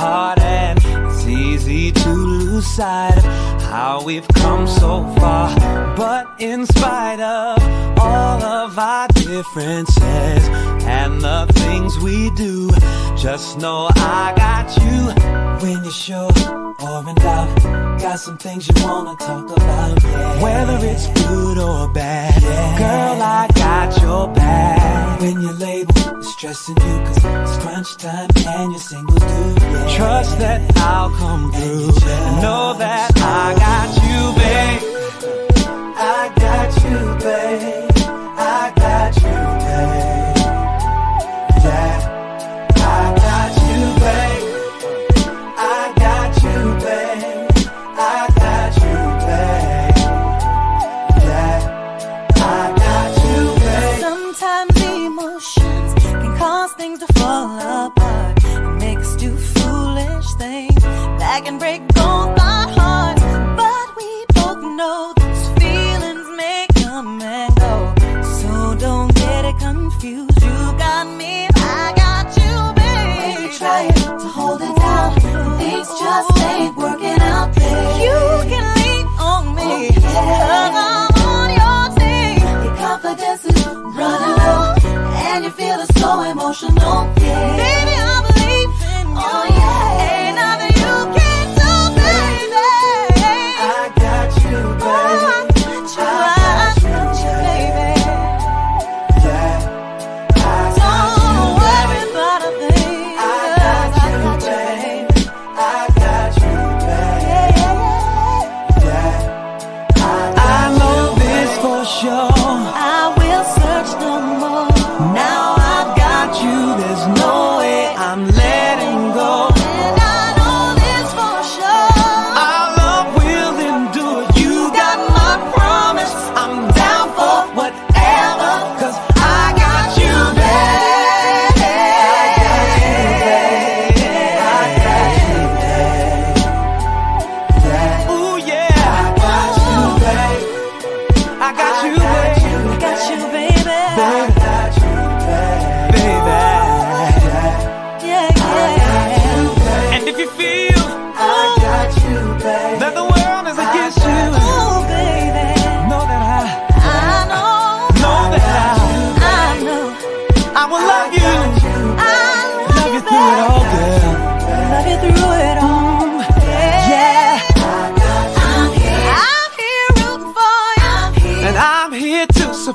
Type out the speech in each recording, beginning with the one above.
hard and it's easy to lose sight of how we've come so far. But in spite of our differences and the things we do, just know I got you when you're sure or in doubt. Got some things you wanna talk about, yeah. Whether it's good or bad, yeah. girl, I got your back. When your label is stressing you, cause it's crunch time and your singles due, yeah. Trust that I'll come through. And know that I got you, babe. Emotional, yeah.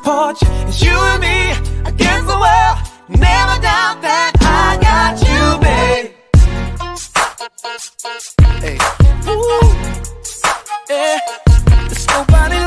You. It's you and me against the world. Never doubt that I got you, babe. Hey. Ooh. Yeah. There's nobody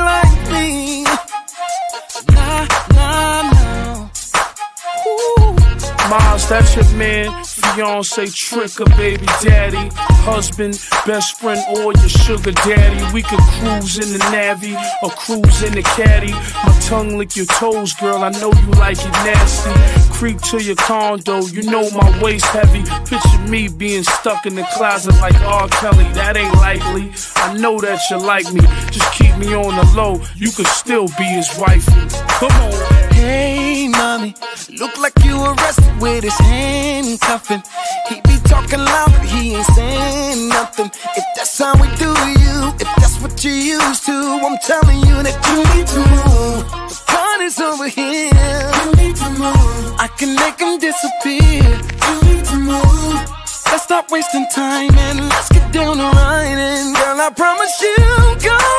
Miles, that's your man, fiance, tricker, baby daddy, husband, best friend, or your sugar daddy. We could cruise in the Navy or cruise in the caddy. My tongue lick your toes, girl. I know you like it nasty. Creep to your condo, you know my waist heavy. Picture me being stuck in the closet like R. Kelly. That ain't likely. I know that you like me. Just keep me on the low. You could still be his wifey. Come on. Hey, mommy, look like you arrested with his handcuffing. He be talking loud, but he ain't saying nothing. If that's how we do you, if that's what you used to, I'm telling you that you need to move. The party's over here. You need to move. I can make him disappear. You need to move. Let's stop wasting time and let's get down to riding. Girl, I promise you, see.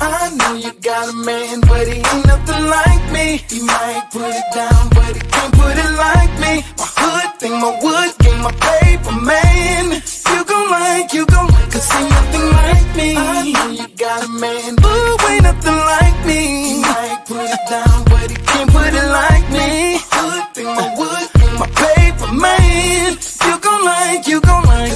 I know you got a man, but he ain't nothing like me. He might put it down, but he can't put it like me. My hood thing, my wood game, my paper man. You gon' like, you gon' like, cause ain't nothing like me. I know you got a man, but ain't nothing like me. He might put it down, but he can't put it like me. My hood thing, my wood game, my paper man. You gon' like, you gon' like,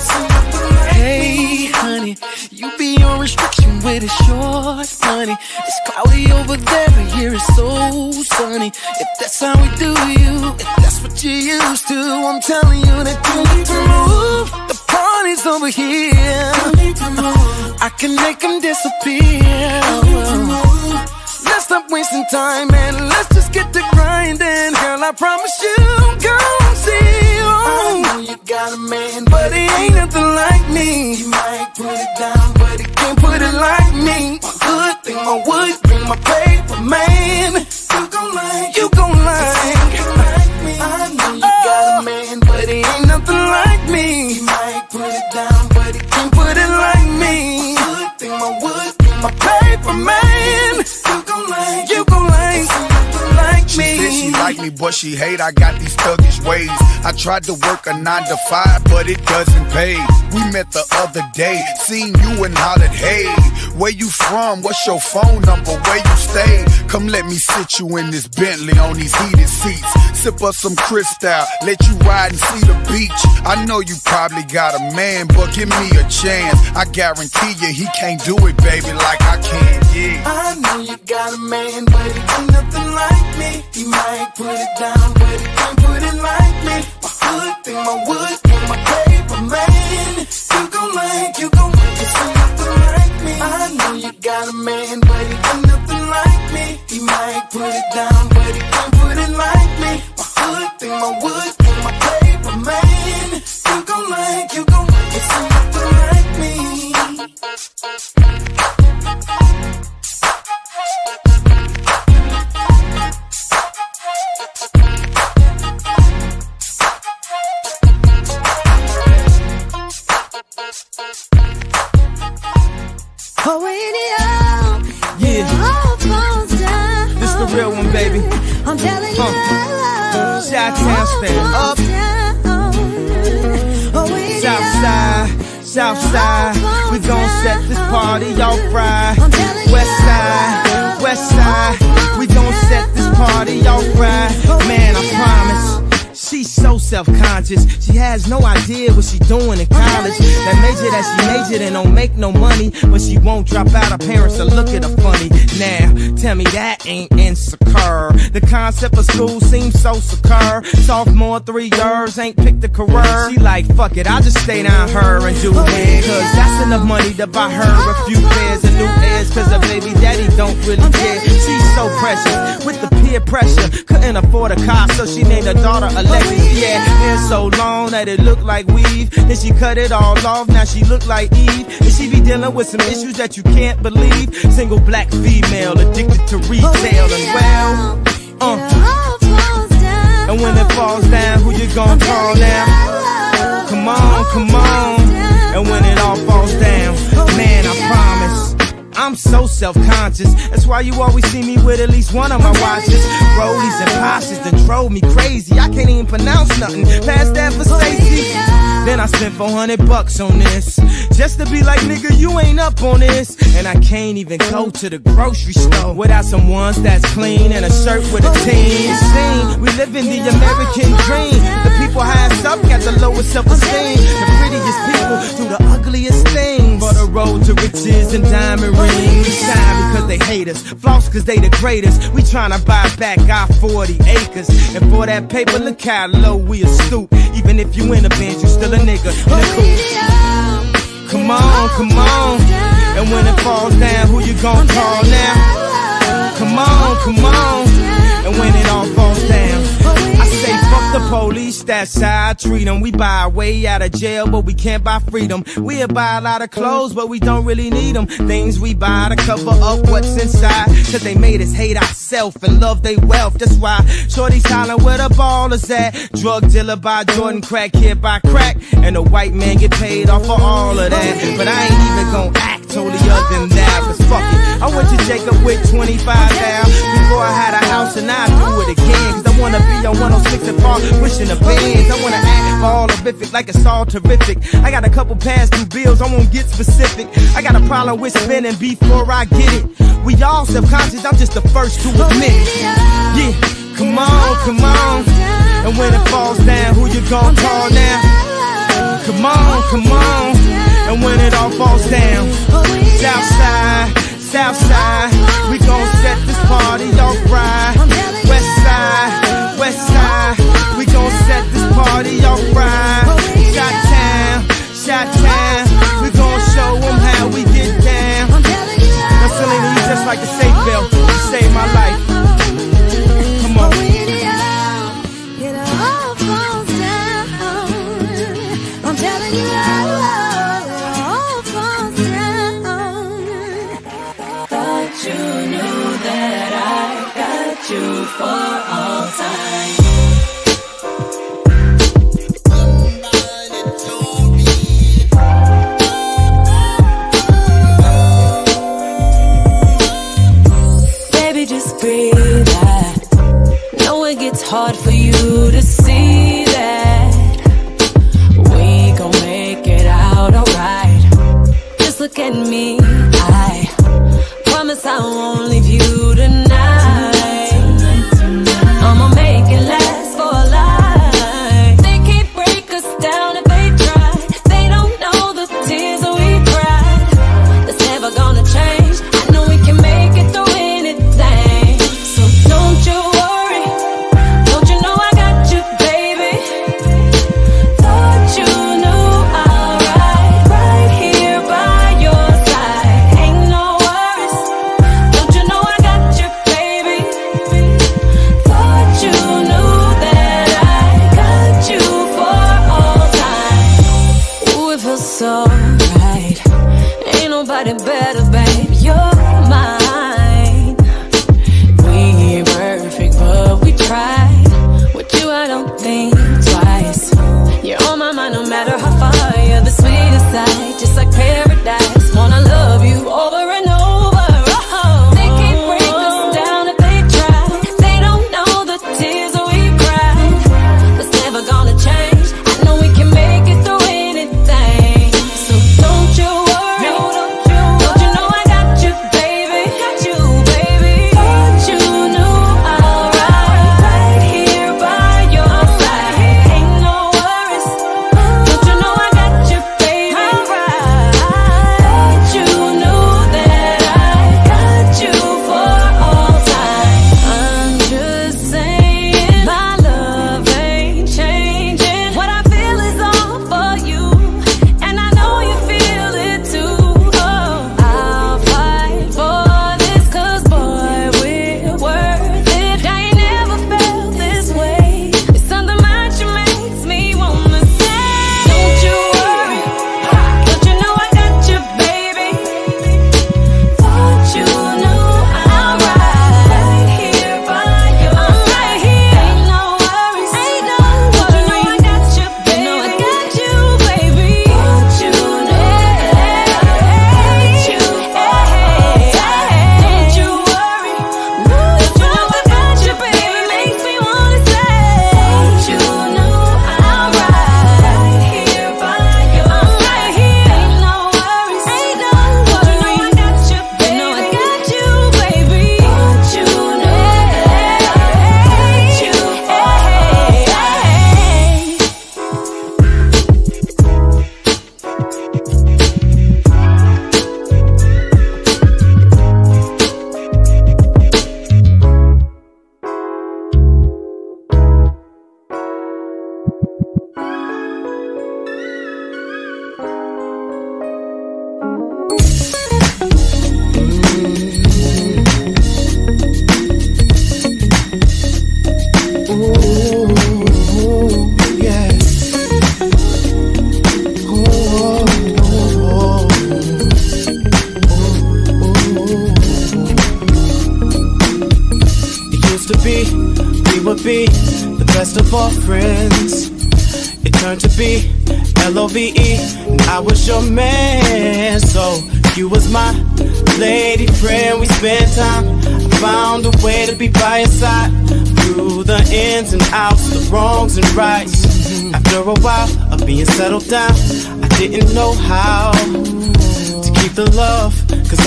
with a short honey. It's cloudy over there, but here it's so sunny. If that's how we do you, if that's what you used to, I'm telling you that you need to move. The party's over here. I can make them disappear. Let's stop wasting time and let's just get to grinding. Girl, I promise you, girl, but he ain't nothing like me. He might put it down, but he can't put it like me. My good thing, my wood, bring my paper, man. You gon' like, you gon' like. I know you got a man, but he ain't nothing like me. He might put it down, but he can't put it like me. My good thing, my wood, bring my paper, man. Me, but she hate I got these thuggish ways. I tried to work a nine to five, but it doesn't pay. We met the other day, seen you and hollered, hey, where you from? What's your phone number? Where you stay? Come let me sit you in this Bentley on these heated seats. Sip up some Cristal, let you ride and see the beach. I know you probably got a man, but give me a chance. I guarantee you he can't do it, baby, like I can, yeah. You got a man, but he ain't nothing like me. He might put it down, but he can't put it like me. My hood thing, my wood thing, my paper man. You gon' like, you gon' like it, see nothing like me. I know you got a man, but he ain't nothing like me. He might put it down, but he can't Southside, we gon' set this party off right. West side, West side, we gon' set this party off right. Man, I promise. Self-conscious. She has no idea what she doing in college. That major that she majored in don't make no money, but she won't drop out. Her parents will look at her funny. Now, tell me that ain't insecure. The concept of school seems so secure. Sophomore, three years, ain't picked a career. She like, fuck it, I'll just stay down her and do it. Cause that's enough money to buy her a few pairs of new ears. Cause her baby daddy don't really care. She's so precious with the peer pressure. Couldn't afford a car, so she named her daughter Alexis. Yeah, hair so long that it looked like weave. Then she cut it all off, now she look like Eve. And she be dealing with some issues that you can't believe. Single black female, addicted to retail and well. Uh. And when it falls down, who you gonna call now? Come on, come on. And when it all falls down, man, I promise. I'm so self-conscious. That's why you always see me with at least one of my watches. Rollies and Porsches that drove me crazy. I can't even pronounce nothing past that Versace. Then I spent 400 bucks on this. Just to be like, nigga, you ain't up on this. And I can't even go to the grocery store without some ones that's clean and a shirt with a team. Sing, we live in the American dream. The people highest up got the lowest self-esteem. The prettiest people do the ugliest things. Road to riches and diamond rings. We shine because they hate us. Floss cause they the greatest. We tryna buy back our 40 acres. And for that paper, look how low we are stoop. Even if you in a bench, you still a nigga a. Come on, come on. And when it falls down, who you gon' call now? Come on, come on. And when it all falls down, fuck the police, that's how I treat them. We buy our way out of jail, but we can't buy freedom. We'll buy a lot of clothes, but we don't really need them. Things we buy to cover up what's inside. Cause they made us hate ourselves and love their wealth. That's why Shorty's hollering where the ball is at. Drug dealer by Jordan, crack kid by crack. And the white man get paid off for all of that. But I ain't even gonna act totally other than that. Cause fuck it. I went to Jacob with 25 now. Before I had a house and I do it again. Cause I wanna be on 106 and Park, wishing the bands. I wanna act all horrific like it's all terrific. I got a couple past due bills, I won't get specific. I got a problem with spending before I get it. We all self-conscious, I'm just the first to admit it. Yeah, come on, come on. And when it falls down, who you gonna call now? Come on, come on. And when it all falls down, Southside, Southside, we gon' set this party off right. West side, West side, we gon' set this party off right. Shot town, shot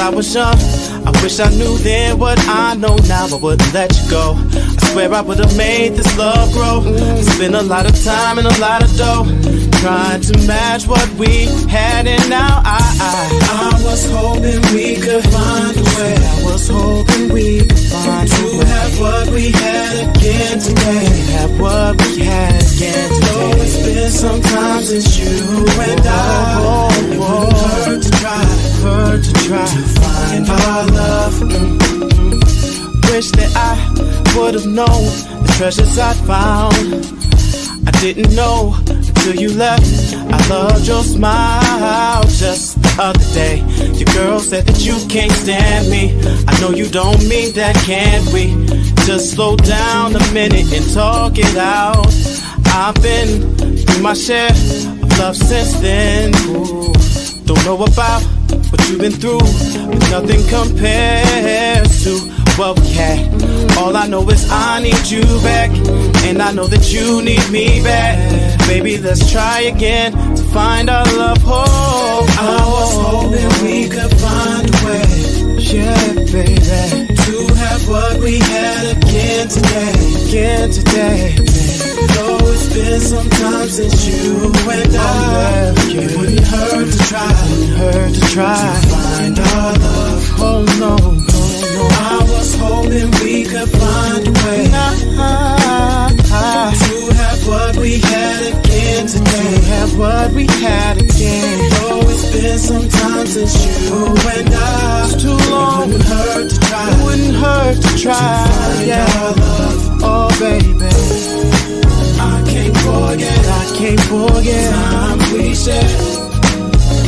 I was young. I wish I knew then what I know now. I wouldn't let you go. I swear I would've made this love grow. I spent a lot of time and a lot of dough trying to match what we had, and now I, I, I was hoping we could find a way. I was hoping we could find a way what we had again today. We have what we had again today. Though it's been some time since you and I. Oh, oh, oh. Hurt to try, hurt to try to find our love. Mm -hmm. Wish that I would have known the treasures I found. I didn't know until you left. I loved your smile just other day. Your girl said that you can't stand me. I know you don't mean that, can we? Just slow down a minute and talk it out. I've been through my share of love since then. Ooh, don't know about what you've been through, but nothing compares to what we had. All I know is I need you back, and I know that you need me back. Baby, let's try again to find our love. Oh, oh. I was hoping we could find a way, yeah, baby, to have what we had again today, again today. Though it's been some time since you and I, oh, it wouldn't hurt to try, hurt to try to find our love. Oh no, no, no. I was hoping we could find a way to have what we had again today. To have what we had again. Though it's been some time since you and I, it's too long. It wouldn't hurt to try. It wouldn't hurt to try. To yeah. our love. Oh baby. I can't forget, I can't forget time we shared.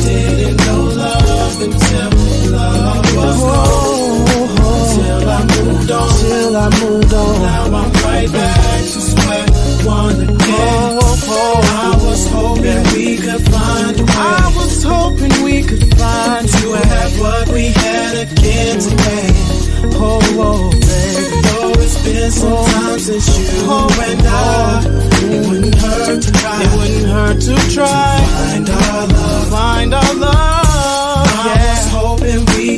Didn't know love until love was oh, gone. Oh. Till I moved on, till I moved on. Now I'm right back to square one again. Oh, I was hoping we could find a way. I was hoping we could find to have what we had again today. Oh, oh, baby, though it's been some time since you and I, it wouldn't hurt to try. It wouldn't hurt to try. Find our love, find our love.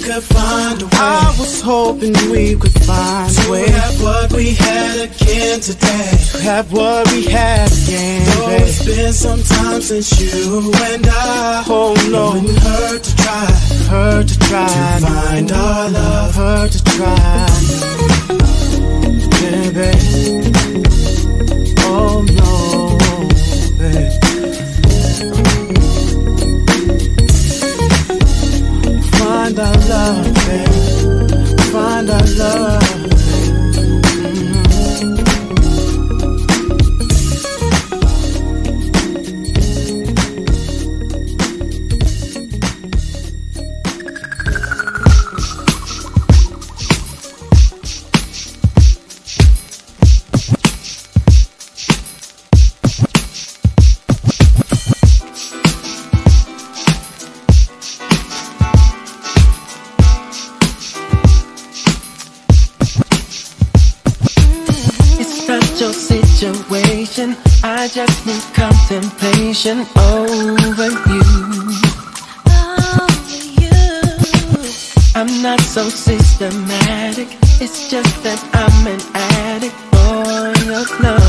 Could find a way. I was hoping we could find a way to have what we had again today. To have what we had again. Though it's been some time since you and I. Oh no, it wouldn't hurt to try. Hurt to try to find our love. Hurt to try. Babe. Oh no, Find our love, babe. Find our love. I just need contemplation over you over you. I'm not so systematic. It's just that I'm an addict for your love.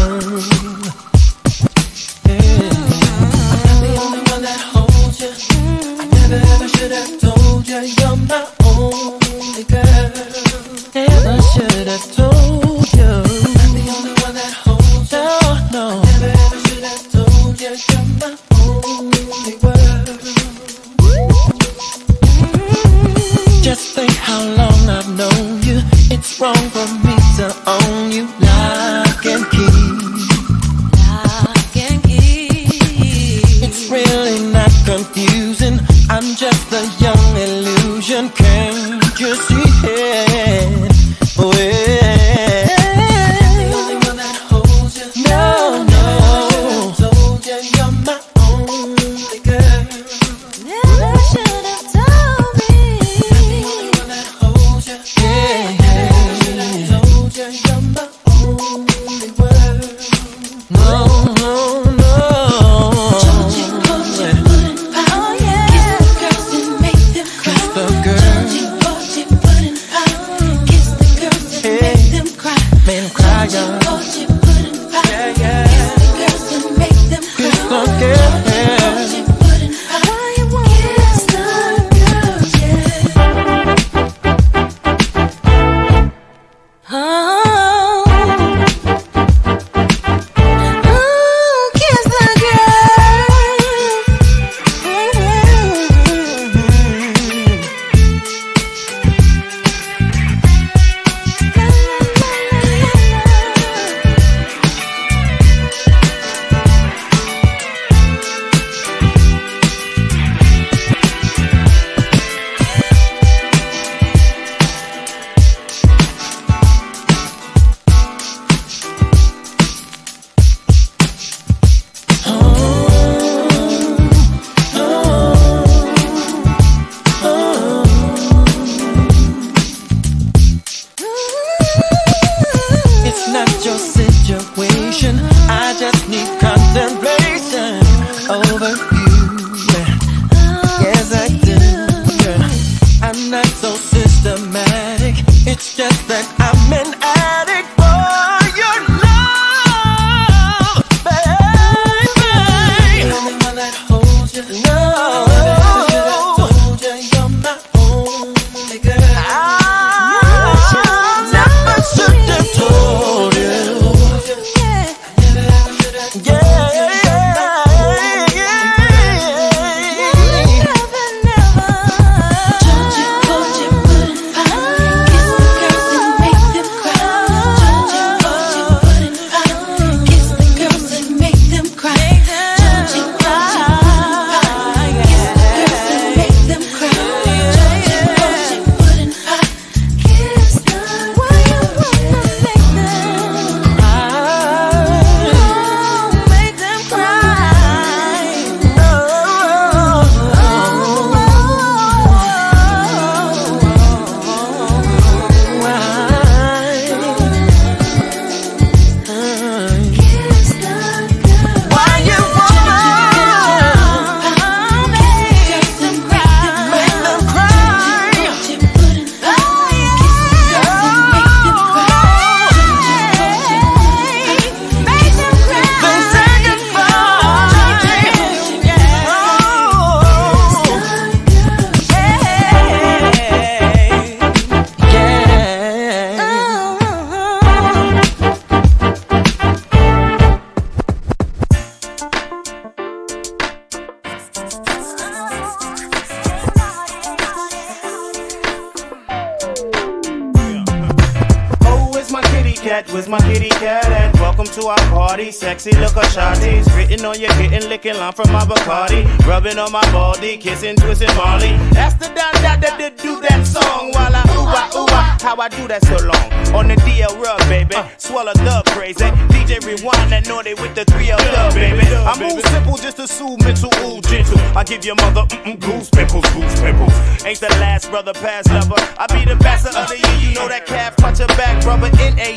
On my body, kissing, twisting Molly. That's the dad that that do that song while I ooh ah ooh ah. How I do that so long? On the DL rub, baby. Uh. Swallow the crazy. DJ rewind that naughty with the 3L dub, baby. I move simple just to soothe mental, ooh gentle. I give your mother mm-mm, goose pimples, goose pimples. Ain't the last brother past lover. I be the best of the year, you know that calf punch your back, brother. N A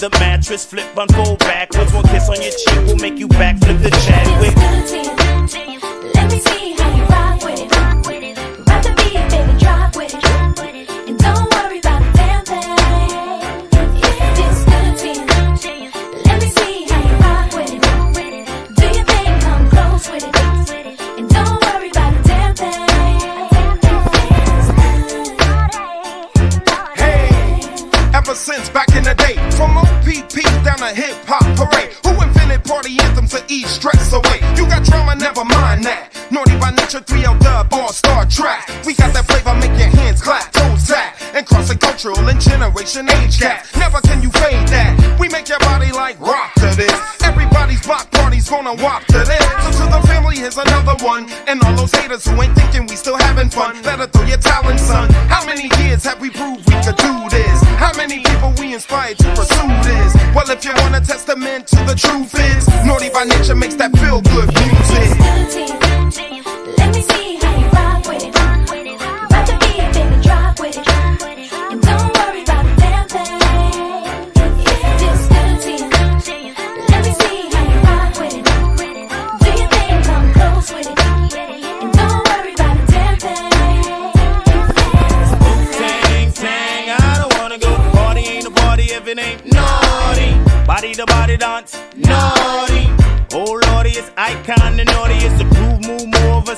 the mattress, flip, unfold backwards. One kiss on your cheek will make you backflip those haters who ain't thinking we still having fun. Better throw your talent, son. How many years have we proved we could do this? How many people we inspired to pursue this? Well, if you want a testament to the truth is, naughty by nature makes that feel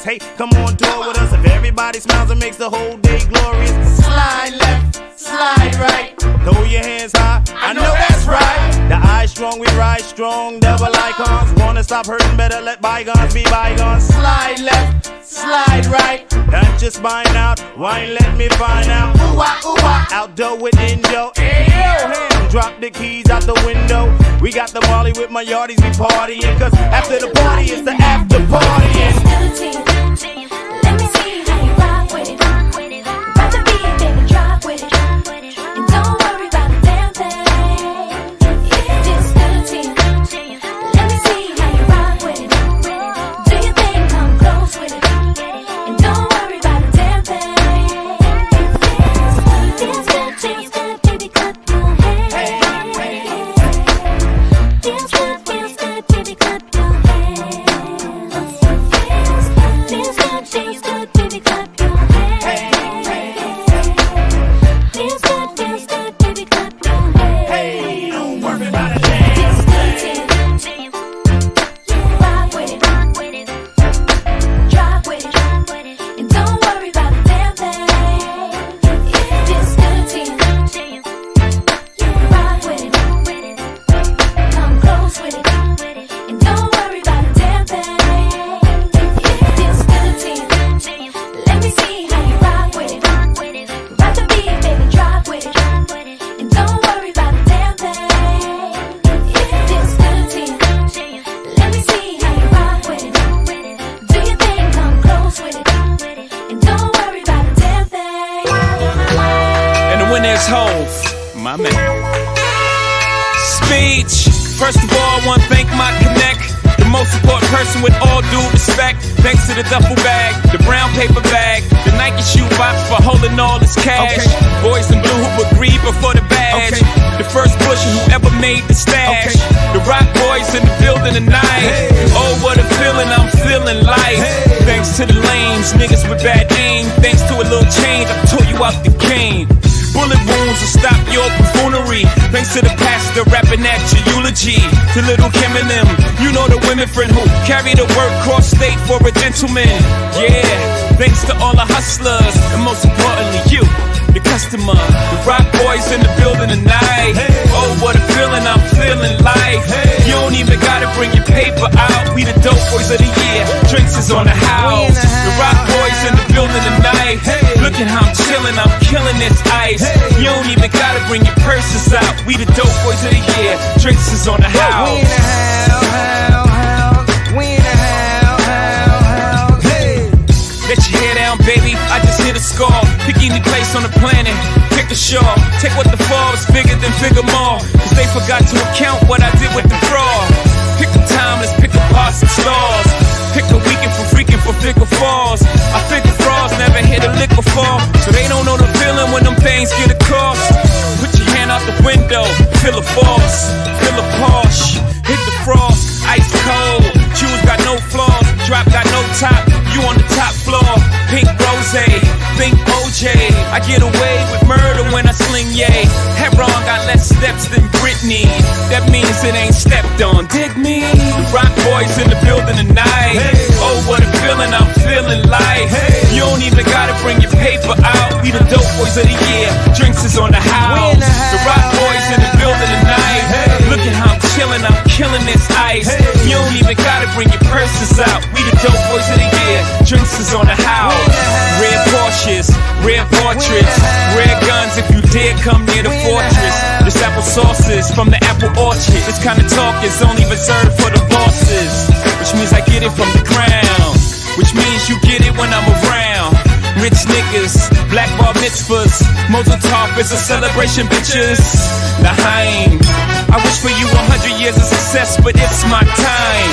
Hey, come on, tour with us. If everybody smiles, it makes the whole day glorious. Slide left, slide right. Throw your hands high. I know that's right. The eyes strong, we ride strong. Double icons. Wanna stop hurting, better let bygones be bygones. Slide left, slide right. Don't just buying out. Why let me find out? Ooh, ah, ooh, ah. Outdoor with Injo. Hey, yo, drop the keys out the window. We got the Molly with my yardies, we partying. Cause after the party, it's the after partying. Figure more. Cause they forgot to account what I did with the fraud. Pick a timeless, pick a parts and stars. Pick a weekend for freaking for figure falls. I figure frauds never hit a liquor fall. So they don't know the feeling when them things get across. Put your hand out the window. Feel a force. Feel a Porsche. Hit the frost. Ice cold. Shoes got no flaws. Drop got no top. You on the top floor. Pink rose. Think OJ. I get away with murder when I sling yay. Heron got less steps than Britney. That means it ain't stepped on. Dig me. The Roc boys in the building tonight. Oh, what a feeling I'm feeling like. You don't even gotta bring your paper out. We the dope boys of the year. Drinks is on the house. The Roc boys in the building tonight. Look at how I'm chilling. I'm killing this ice. You don't even gotta bring your purses out. We the dope boys of the year. Drinks is on the house. Red Porsches, red portraits, red guns. If you dare come near the fortress. This apple sauces from the apple orchard. This kind of talk is only reserved for the bosses. Which means I get it from the ground. Which means you get it when I'm around. Rich niggas, black bar mitzvahs, top is a celebration, bitches. L'chaim, I wish for you a hundred years of success, but it's my time.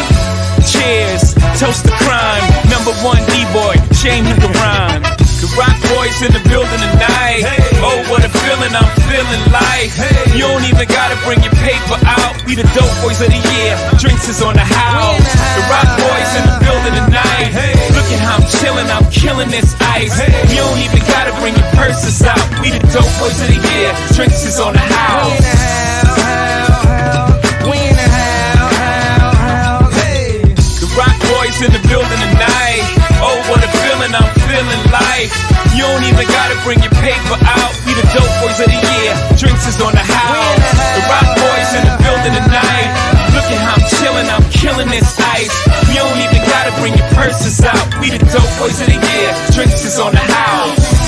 Cheers, toast the crime. Number one D-boy, shame can rhyme. The Roc boys in the building tonight. Oh, what a feeling I'm feeling like. You don't even gotta bring your paper out. We the dope boys of the year. Drinks is on the house. The Roc boys in the building tonight. Look at how I'm chilling, I'm killing this ice. You don't even gotta bring your purses out. We the dope boys of the year. Drinks is on the house. Feeling feeling. You don't even gotta bring your paper out. We the dope boys of the year. Drinks is on the house. The Roc boys in the building tonight. Look at how I'm chilling, I'm killing this ice. You don't even gotta bring your purses out. We the dope boys of the year. Drinks is on the house.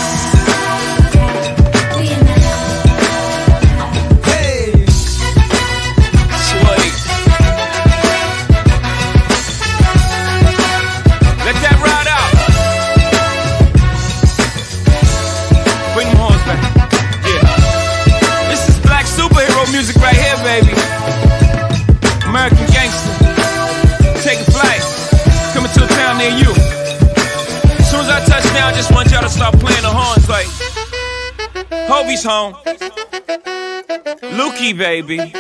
Hobie's home. Lukey, baby.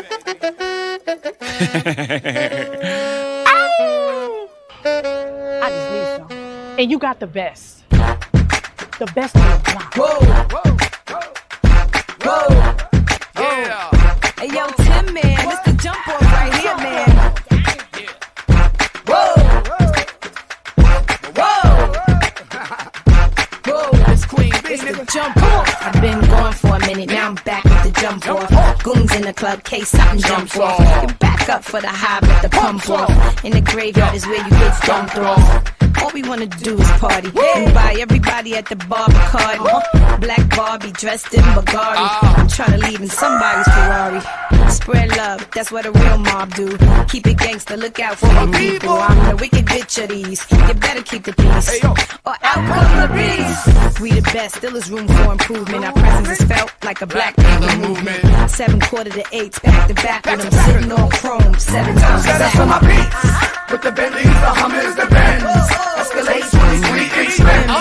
I just need some. And you got the best. The best on the block. Whoa, whoa Hey, yo, It's the jump off. I've been gone for a minute, now I'm back with the jump off. Goons in the club, case jump off. You back up for the high, but the pump off. In the graveyard is where you get dumped off. All we wanna do is party. And buy everybody at the bar card. Uh-huh. Black Barbie dressed in Bulgari. Ah. I'm trying to leave in somebody's Ferrari. Spread love, that's what a real mob do. Keep it gangster, look out for the people. I'm the wicked bitch of these. You better keep the peace. Or out come the beast. We the best, still is room for improvement. Our presence is felt like a black people movement. Seven quarter to eights, back to back with them sitting on chrome. Seven times out to my beats. With the Bentleys, the Hummers, the Benz. Escalade 23 inch rims.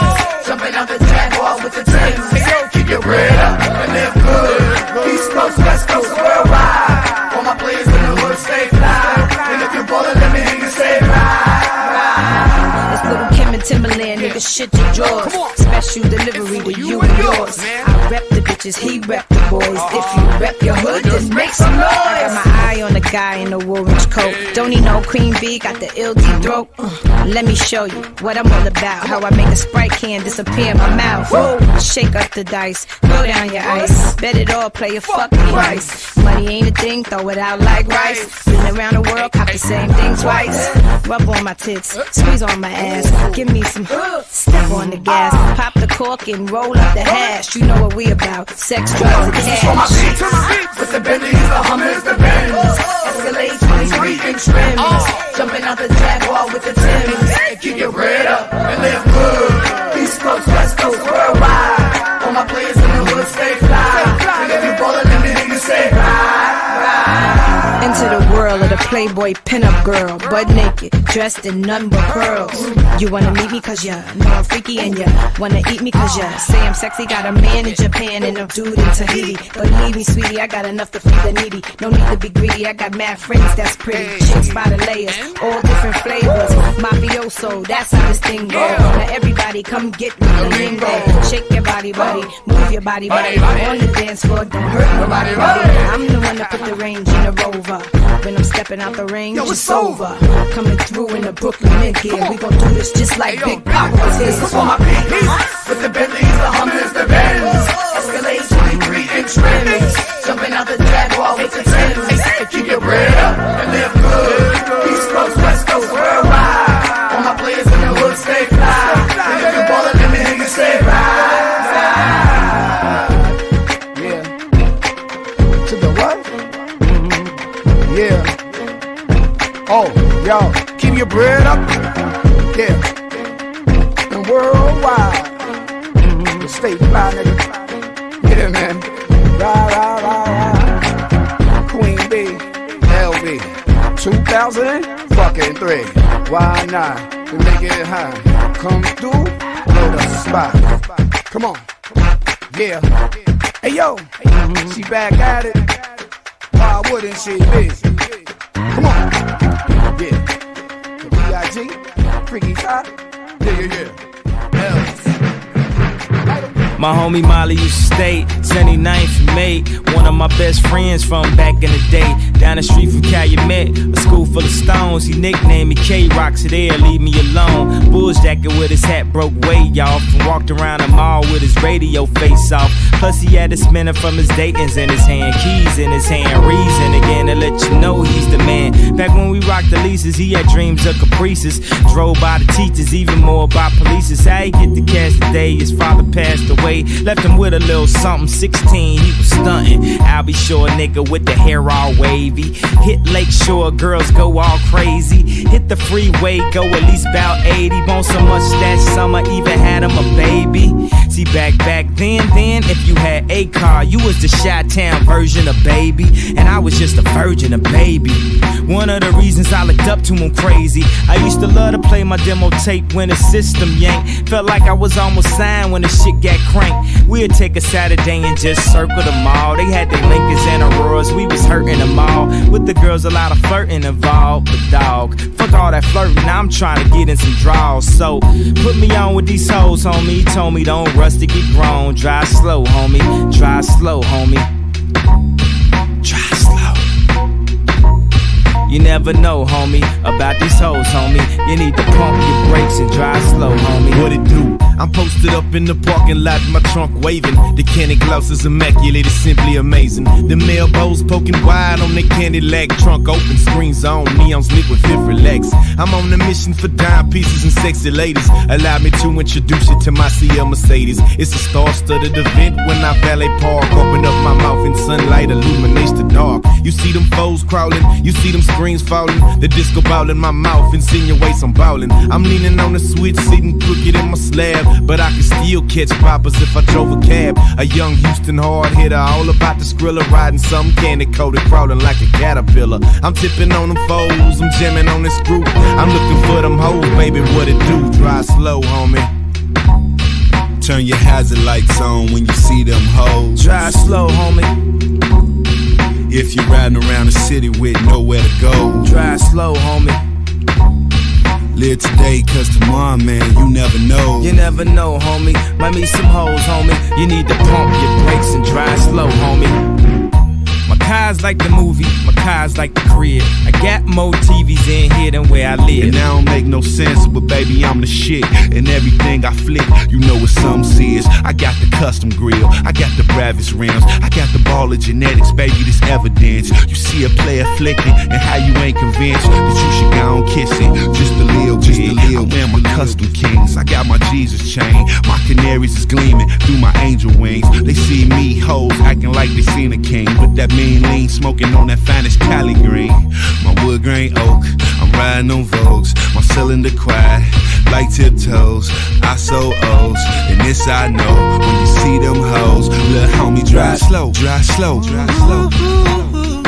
Jumping out the Jaguar with the Timbs. Keep your bread up and live good. East Coast, West Coast, worldwide. All my players in the hood stay fly. And if you're ballin', let me hear you say right. It's little Kim and Timbaland, nigga, shit your drawers. Special delivery to you and yours. I rep the bitches, he rep the boys. If you rep your hood, then make some noise. I got my eye on the guy in the orange coat. Don't need no queen bee, got the deep throat. Uh, let me show you what I'm all about. How I make a sprite can disappear in my mouth. Shake up the dice, throw down your ice. Bet it all, play a fuck me nice. Money ain't a thing, throw it out like rice. Been around the world, cop the same thing twice. Rub on my tits, squeeze on my ass. Give me some, step on the gas. Pop the cork and roll up the hash. You know what we about, sex, drugs, This is for my beats. With the Bentleys, the Hummers, the Benz. Escalade 23 inch rims. Jumping out the Jaguar with the Timbs. Keep your bread up and live good. East Coast, West Coast, worldwide. All my players in the hood stay fly. And if you ballin', let me hear you say right. Into the world of the Playboy pinup girl, butt naked, dressed in none but pearls. You wanna meet me cause you know I'm freaky and you wanna eat me cause you say I'm sexy. Got a man in Japan and a dude in Tahiti. Believe me, sweetie, I got enough to feed the needy. No need to be greedy, I got mad friends that's pretty. Chicks by the layers, all different flavors. Mafioso, that's how this thing go. Now everybody come get with the lingo. Shake your body, body, move your body, body. On the dance floor, don't hurt nobody, body. I'm the one that put the range in the rover. When I'm stepping out the range, Yo, it's over. over. Coming through in the Brooklyn mid gear. We gon' do this just like Big Pop was here. This is for my beats. With the Bentleys, the Hummers, the Benz. Escalade 23 inch rims. Jumping out the Jaguar with the Timbs. Keep your bread up and live good. Your bread up. Yeah. And worldwide. The state fly, nigga. Yeah, man. Rah, rah, rah, rah. Queen B, LB. 2000 fucking three. Why not? To make it high. Come through, blow the spot. Come on. Yeah. Hey yo, she back at it. Why wouldn't she be? Freaky Five. Yeah, yeah, yeah. My homie Molly used to stay 79th and May. One of my best friends from back in the day. Down the street from Calumet, a school full of stones. He nicknamed me K Rocks there, leave me alone. Bulls jacket with his hat broke way off. And walked around the mall with his radio face off. Plus, he had a spinner from his Dayton's in his hand, keys in his hand. Reason again to let you know he's the man. Back when we rocked the leases, he had dreams of caprices. Drove by the teachers, even more by police. How he get the cash today? His father passed away. Left him with a little something. 16, he was stunting. I'll be sure, nigga, with the hair all wavy. Hit Lake Shore, girls go all crazy. Hit the freeway, go at least about 80. Want so much that summer, even had him a baby. See, back back then, then, if you had a car, you was the Shot Town version of baby. And I was just a virgin of baby. One of the reasons I looked up to him crazy. I used to love to play my demo tape when the system yanked. Felt like I was almost signed when the shit got cranked. We'd take a Saturday and just circle the mall. They had the Lincolns and Auroras, we was hurting them all. With the girls, a lot of flirting involved. But dog, fuck all that flirting, I'm trying to get in some draws. So put me on with these hoes, homie. He told me don't rush to get grown. Drive slow, homie. Drive slow, homie. You never know, homie, about these hoes, homie. You need to pump your brakes and drive slow, homie. What it do? I'm posted up in the parking lot, my trunk waving. The candy gloss is immaculate, it's simply amazing. The mailbows poking wide on the candy lag, trunk open, screens on, neons lit with fifth relax. I'm on a mission for dime pieces and sexy ladies. Allow me to introduce you to my CL Mercedes. It's a star-studded event when I valet park. Open up my mouth and sunlight illuminates the dark. You see them foes crawling, you see them screens falling. The disco ball in my mouth insinuates I'm ballin'. I'm leaning on the switch, sitting crooked in my slab. But I can still catch poppers if I drove a cab. A young Houston hard hitter, all about the skrilla, riding some candy coated, crawling like a caterpillar. I'm tipping on them foes, I'm jamming on this group. I'm looking for them hoes, baby, what it do? Drive slow, homie. Turn your hazard lights on when you see them hoes. Drive slow, homie. If you're riding around the city with nowhere to go. Drive slow, homie. Live today, cause tomorrow, man, you never know. You never know, homie. Might meet some hoes, homie. You need to pump your brakes and drive slow, homie. My car's like the movie, my car's like the crib. I got more TVs in here than where I live. And I don't make no sense, but baby, I'm the shit. And everything I flick, you know what some says. I got the custom grill, I got the bravest rims, I got the ball of genetics, baby, this evidence. You see a player flicking, and how you ain't convinced that you should go on kissing. Just a little just bit. A little I wear my custom kings, I got my Jesus chain. My canaries is gleaming through my angel wings. They see me, hoes, acting like they seen a king. But that mean lean, smoking on that finest Cali green. My wood grain oak, I'm riding on Vogues. My cylinder quiet, like tiptoes. I so O's, and this I know. When you see them hoes, little homie, drive slow, drive slow, drive slow.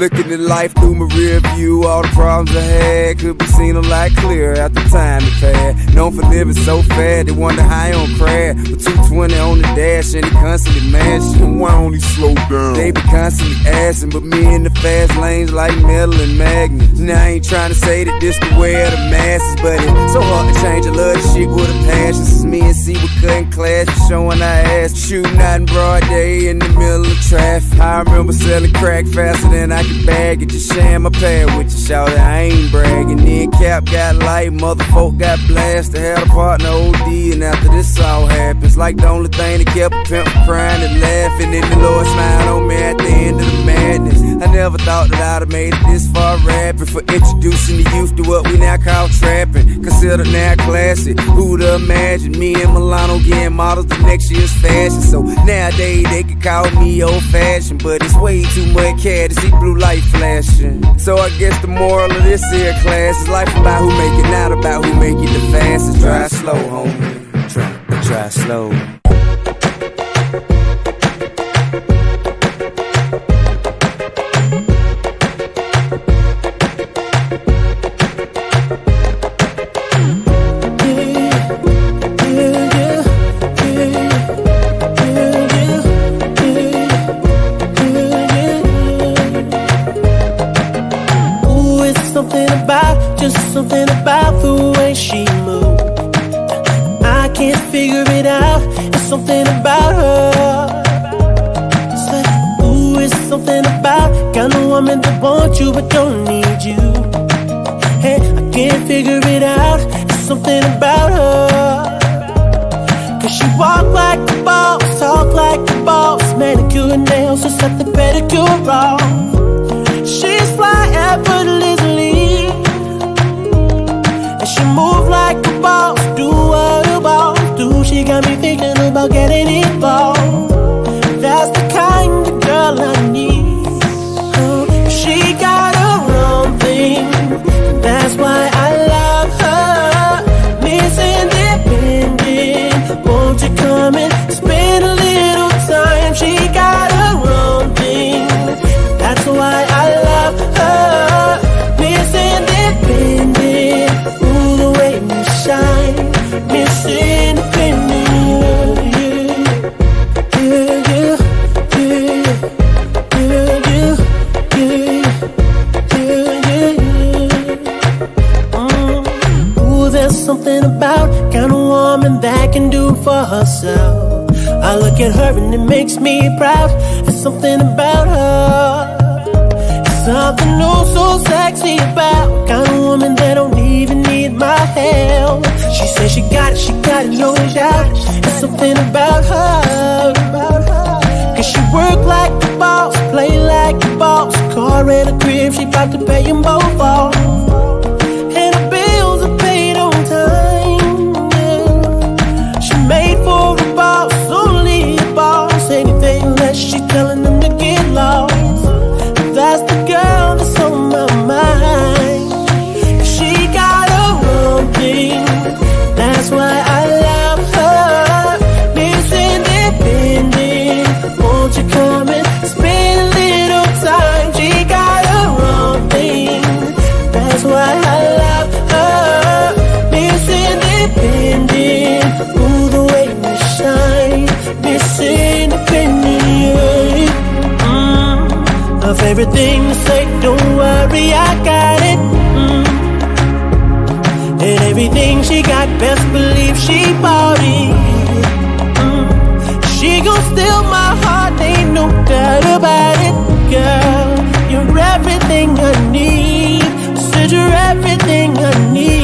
Looking at life through my rear view, all the problems I had could be seen a lot clearer after time it passed. Known for living so fast, they wonder how I don't crash. With 220 on the dash and they constantly mashing. Why only slow down? They be constantly asking, but me in the fast lanes like metal and magnets. Now I ain't trying to say that this the way of the masses, but it's so hard to change. I love this shit with a passion. Since me and C were cutting class, showing our ass, shooting out in broad day in the middle of traffic. I remember selling crack faster than I could bag it. Just sharing my pad with you, shout I ain't bragging. Then cap got light, motherfucker got blasted. Had a partner OD, and after this all happens, like the only thing that kept a pimp crying and laughing. And the Lord smiled on me at the end of the madness. I never thought that I'd have made it this far rapping for introducing the youth to what we now call trapping. Considered now classic. Who'd have imagined me and Milano getting models the next year's fashion? So nowadays they could call me old fashioned, but it's way too much cat to see blue light flashing. So I guess the moral of this here class is life about who make it, not about who make it the fastest. Drive slow, homie. Try, try slow. Just something about the way she moves. I can't figure it out. It's something about her. Say, ooh, it's something about kind of woman that wants you but don't need you. Hey, I can't figure it out. It's something about her. Cause she walk like a boss, talk like a boss, manicure and nails, just set the pedicure off. She's fly effortlessly. She move like a boss, do what a boss do. She got me thinking about getting involved. Something about her. Cause she work like a boss, play like a boss. Car and a crib, she bout to pay them both off. Her to say, don't worry, I got it. Mm. And everything she got, best believe she bought it. Mm. She gon' steal my heart, ain't no doubt about it, girl. You're everything I need. Said you're everything I need.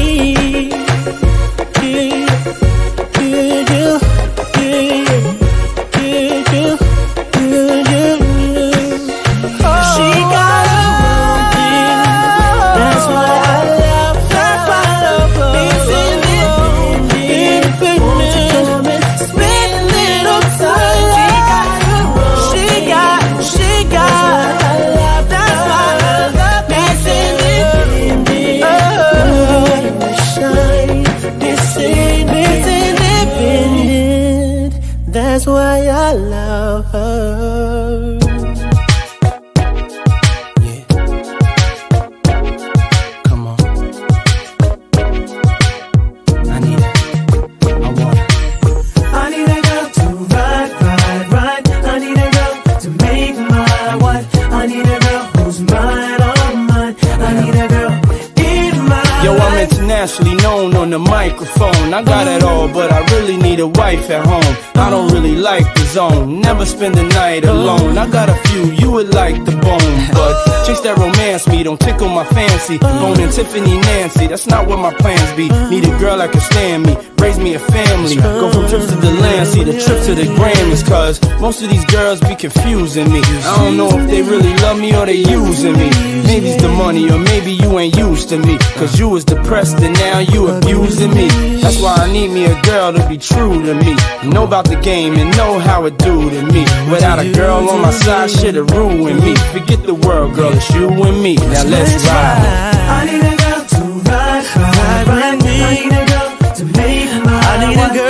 Yo, I'm internationally known on the microphone. I got it all, but I really need a wife at home. I don't really like the zone, never spend the night alone. I got a few, you would like the bone, but chicks that romance me don't tickle my fancy. Bone and Tiffany Nancy, that's not what my plans be. Need a girl that can stand me, raise me a family. Go from trips to the land, see the trip to the Grammys, cause most of these girls be confusing me. I don't know if they really love me or they using me. Maybe it's the money, or maybe you ain't used to me. Cause you was depressed and now you abusing me. That's why I need me a girl to be true to me. Know about the game and know how it do to me. Without a girl on my side, shit'll ruin me. Forget the world, girl, it's you and me. Now let's ride. I need a girl to ride, ride, ride me. I need a girl to make my I need a girl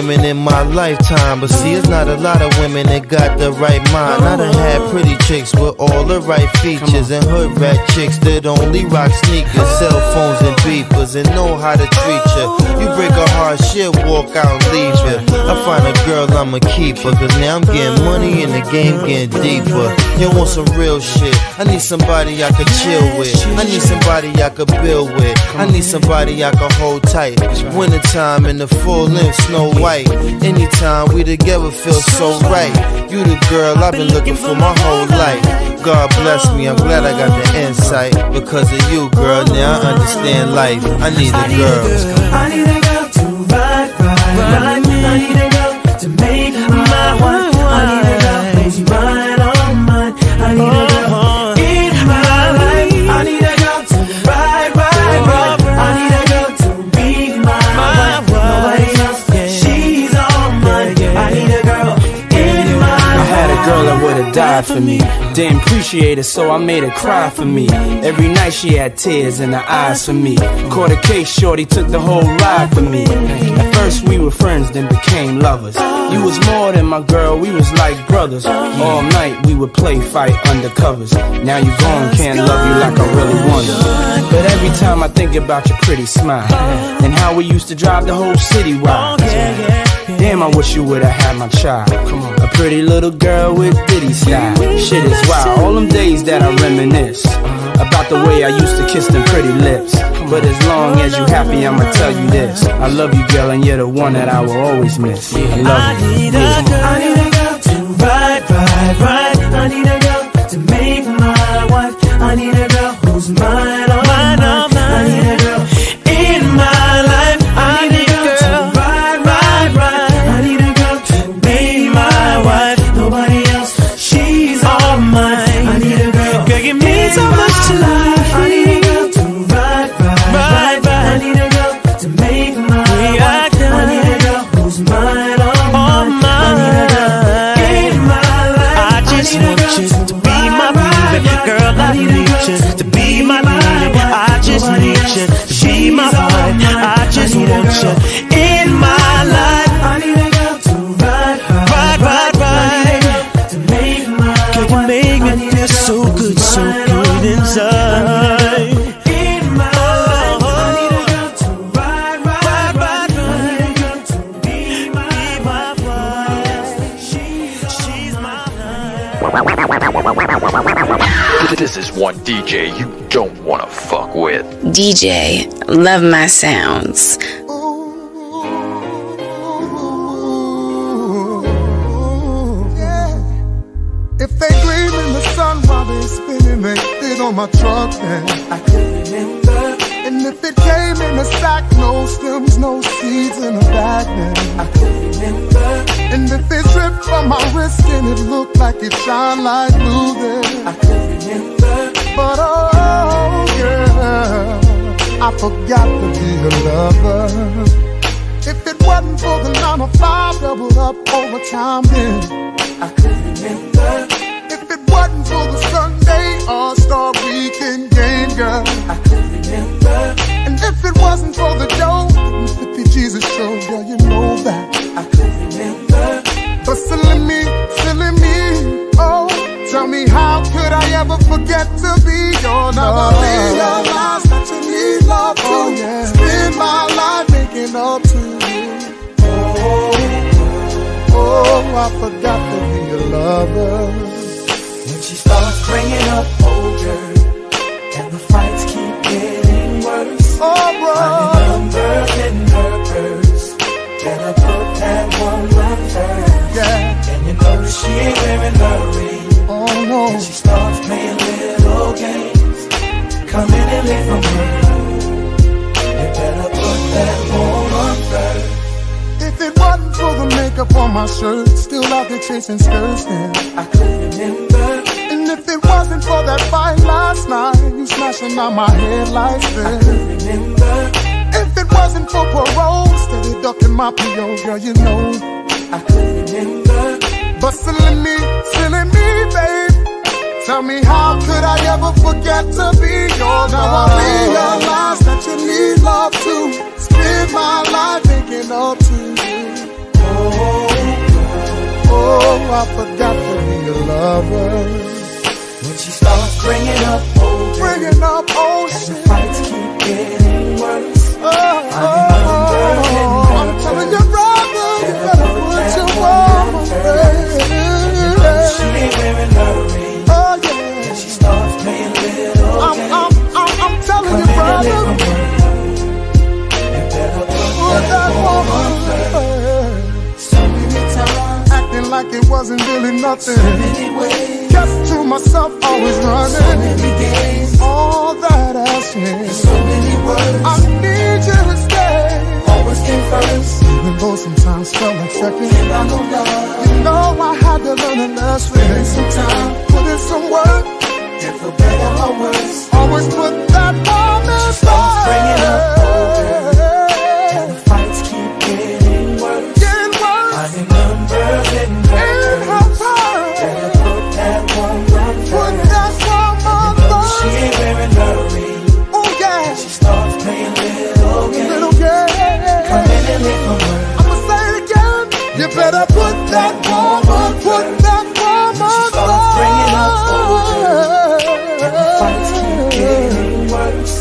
women in my lifetime, but see, it's not a lot of women that got the right mind. I done had pretty chicks with all the right features, and hood rat chicks that only rock sneakers, cell phones, and beepers, and know how to treat you. You break a heart, shit, walk out and leave you. I find a girl, I'ma keep her, cause now I'm getting money and the game getting deeper. You want some real shit? I need somebody I could chill with. I need somebody I could build with. I need somebody I could hold tight. Wintertime in the full length, snow white. Anytime we together feel so right. You the girl I've been looking for my whole life. God bless me, I'm glad I got the insight. Because of you, girl, now I understand life. I need a girl. I need a girl to ride, ride, ride. I need a girl to make my wife. I need a for me. Didn't appreciate it, so I made her cry for me. Every night she had tears in her eyes for me. Caught a case, shorty took the whole ride for me. At first first we were friends, then became lovers. You was more than my girl, we was like brothers. All night we would play fight undercovers. Now you gone, can't love you like I really wanted. But every time I think about your pretty smile and how we used to drive the whole city wild. Damn, I wish you would've had my child. Come on, a pretty little girl with ditty style. Shit is wild. All them days that I reminisce about the way I used to kiss them pretty lips. But as long as you happy, I'ma tell you this: I love you, girl, and you're the one that I will always miss. I love you. need a girl, I need a girl to ride, ride, ride. I need a girl to make my wife. I need a girl who's mine, so much to life. DJ, love my sounds. Forgot to be a lover. If it wasn't for the nine to five doubled up overtime then I lover. On my shirt, still out there chasing skirts, then I could remember. And if it wasn't for that fight last night, you smashing out my headlights, then I could remember. If it wasn't for parole, steady ducking my PO, girl, you know I could remember. But silly me, silly me, babe. Tell me how could I ever forget to be yours? Now I realize that you need love too. Spend my life thinking up to Oh, I forgot to be a lover. When she starts bringing up old, Bringing up old shit. Wasn't really nothing. so many ways, Kept to myself, always running. so many games, All that asking. so many words. I need you to stay. Always came first. Even though sometimes felt like second. And I know love. You know I had to learn a lesson. Spend some time, Put in some work. and for better or worse. Always put that woman Starts bringing up that woman, put that woman She starts bringing up older, and the fights keep getting worse.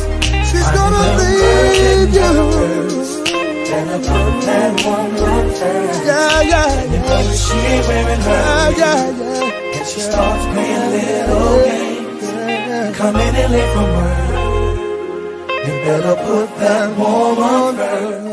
She's I gonna leave you. Then I put that woman first. Yeah, yeah, And you know she ain't wearing her. yeah, yeah, yeah. And she starts playing little games. Coming in late from work. You better put that woman first.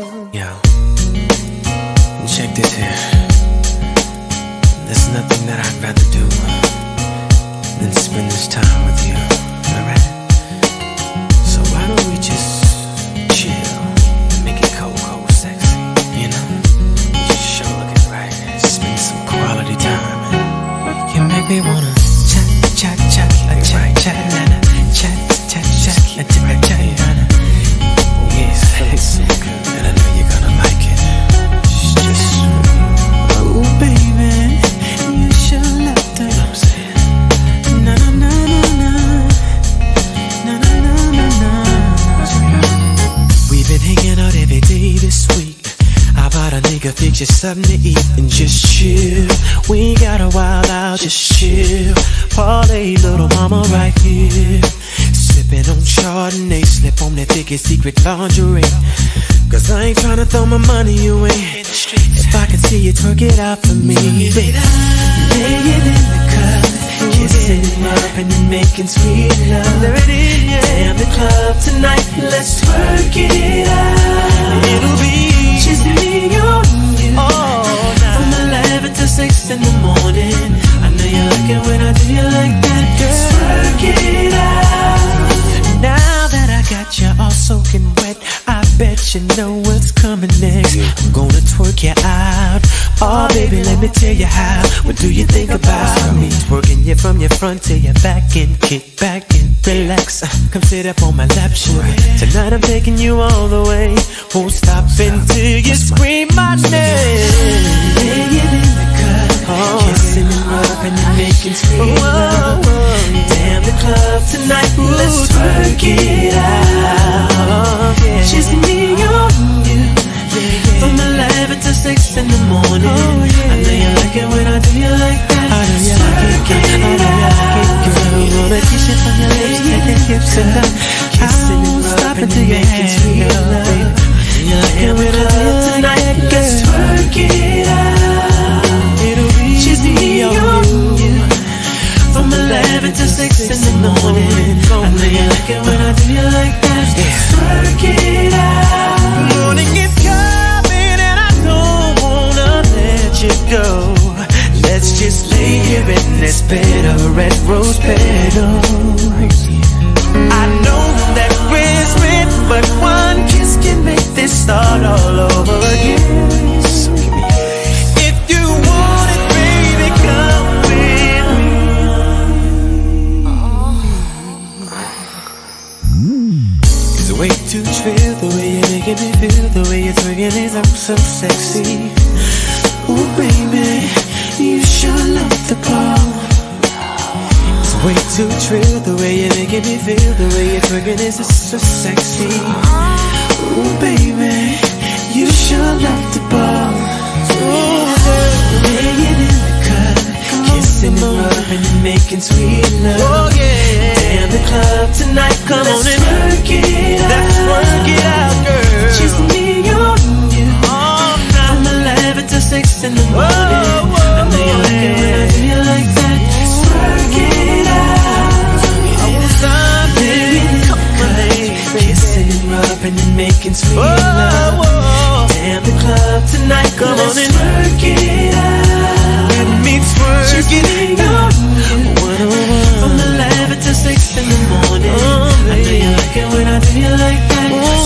Something to eat and just chill? We got a while out, just chill. Parlay, little mama, right here. Sipping on Chardonnay, slip on that thickest secret lingerie. Cause I ain't tryna throw my money away. If I can see you twerk it out for me, baby. Lay it in the cup, kissing rubbing and making sweet love. Damn the club tonight, let's twerk it out. It'll be just me 11 to 6 in the morning. I know you like it when I do you like that. Twerk it out. Now that I got you all soaking wet, I bet you know what's coming next. I'm gonna twerk you out. Oh, baby, let me tell you how. What do you think about me? Twerking you from your front to your back and kick back and relax. Uh, Come sit up on my lap, sure. Tonight I'm taking you all the way. Won't stop until you scream my name. Lay it in the cup, kissing and rubbing and making sweet love. Damn the club tonight, let's twerk it out. Just me on you. From 11 to 6 in the morning. Oh, I know you like it when I do you like that. I know you like it, I know you like it, girl. Wanna kiss you from your lips to your hips and down. Kissing and until your hands sweet love. You like it when I do you tonight, let's twerk it out. Morning. I like it when I do you like that. Twerk it out. Morning is coming and I don't wanna let you go. Let's just lay here in this bed of red rose petals. I know that we're split, but one kiss can make this start all over me feel, the way you're twerking is oh so sexy. Ooh, baby, you sure love the ball. It's way too trill, the way you're making me feel, the way you're twerking is so sexy. Ooh, baby, you sure love the ball. Ooh, girl, lay it in the cut, kissing and rubbing and making sweet love. Oh yeah, damn the club tonight, come on and work it out. Let's work it out, girl. Just me on you, from 11 to 6 in the morning. I know you like it when I do you like that. Let's work it out. Baby, come on, kissing and rubbing and making sweet love. Damn the club tonight, come on and work it out. Let me twerk it out. Like it when I do you like that.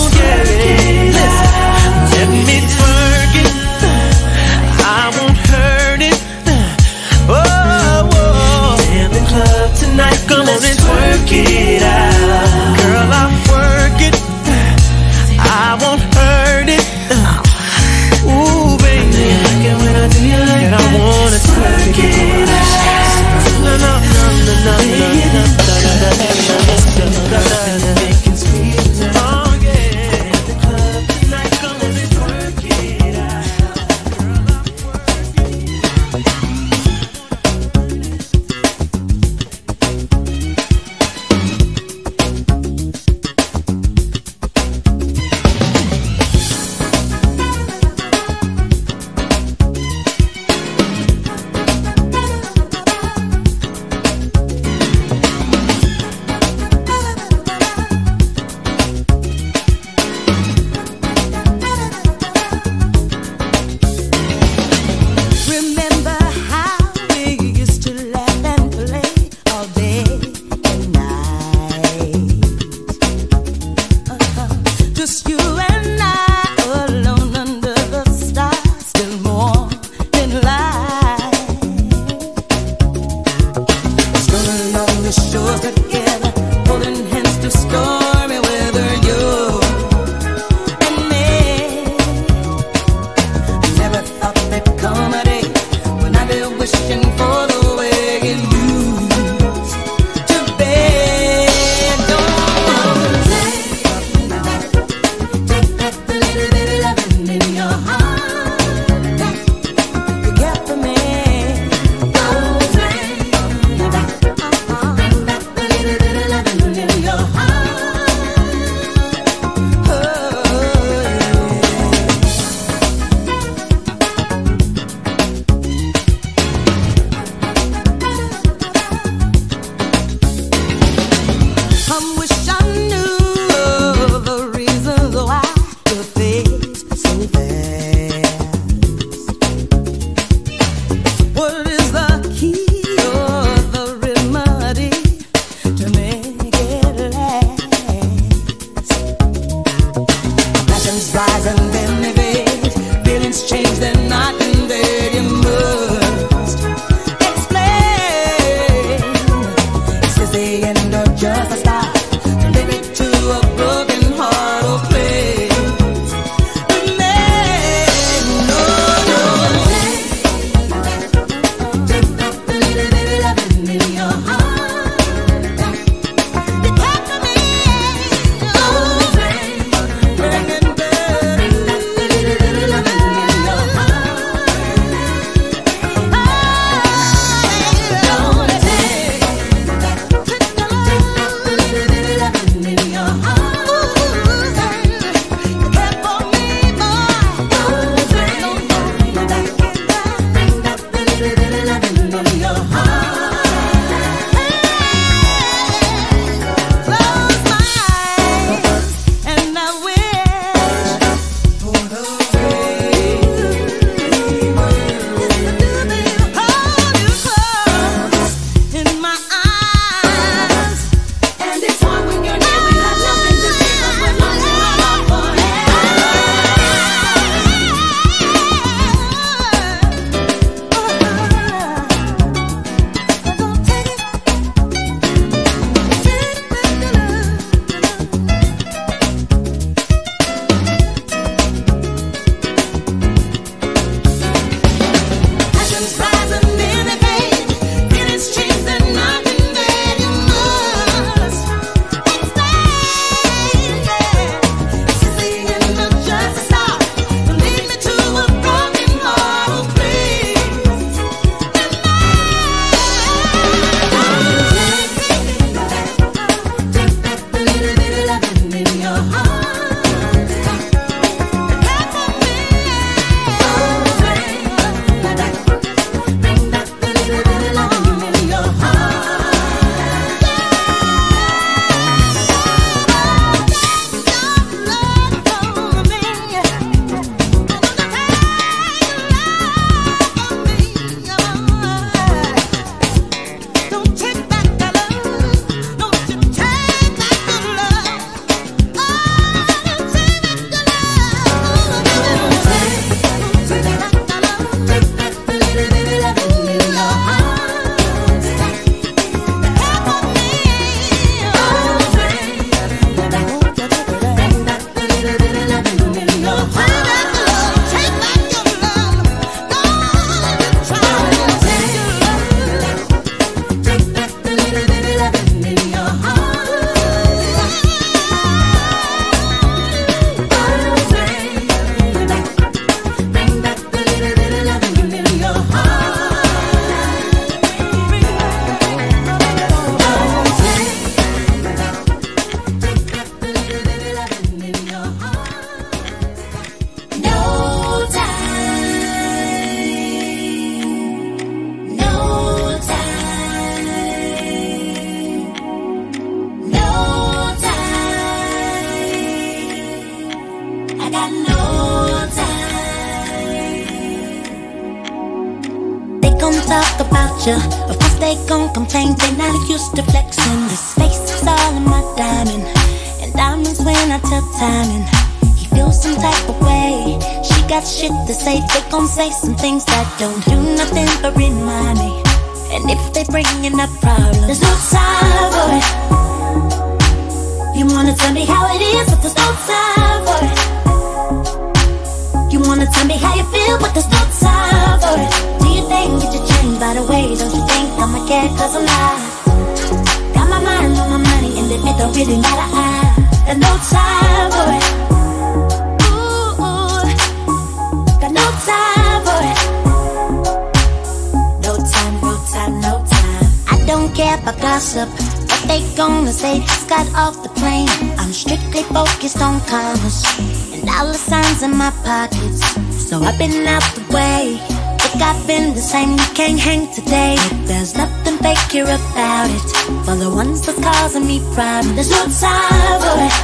They gonna say? Just got off the plane. I'm strictly focused on commerce and dollar signs in my pockets. So I've been out the way. Look, I've been the same. You can't hang today. There's nothing fake here about it. For the ones that's causing me problems, there's no time for it.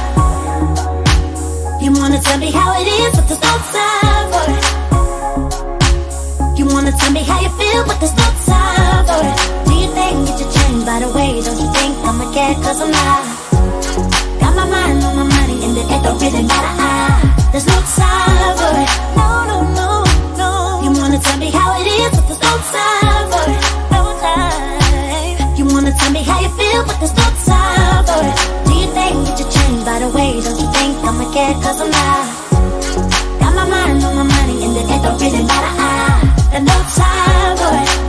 You wanna tell me how it is, but there's no time for it. You wanna tell me how you feel, but there's no time for it. Do you think you should change by the way? Don't you think I'ma care? Cause I'm not. Got my mind on my money, and it don't really matter. I, there's no time for it. No, no, no, no. You wanna tell me how it is, but there's no time for it. No time. You wanna tell me how you feel, but there's no time for it. Do you think you should change by the way? Don't you think I'ma care? Cause I'm not. Got my mind on my money, and it don't really matter. I got no time for it.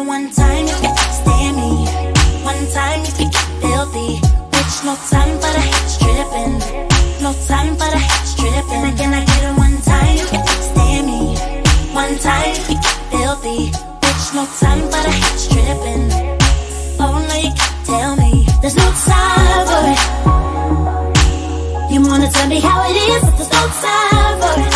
Can it one time you stand me? One time you get filthy. Bitch, no time for the hate stripping. No time for the hate stripping. Can I get it one time you stand me? One time you get filthy. Bitch, no time for the hate stripping. Oh no, you can't tell me. There's no time for it. You wanna tell me how it is, but there's no time for it.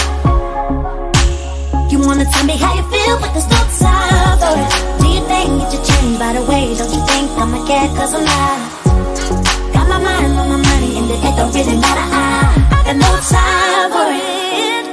You wanna tell me how you feel, but there's no time for it. Think you change by the way? Don't you think I'ma care? Cause I'm not. Got my mind on my money, and it, it don't really matter. I, I got no time for it.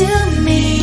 to me.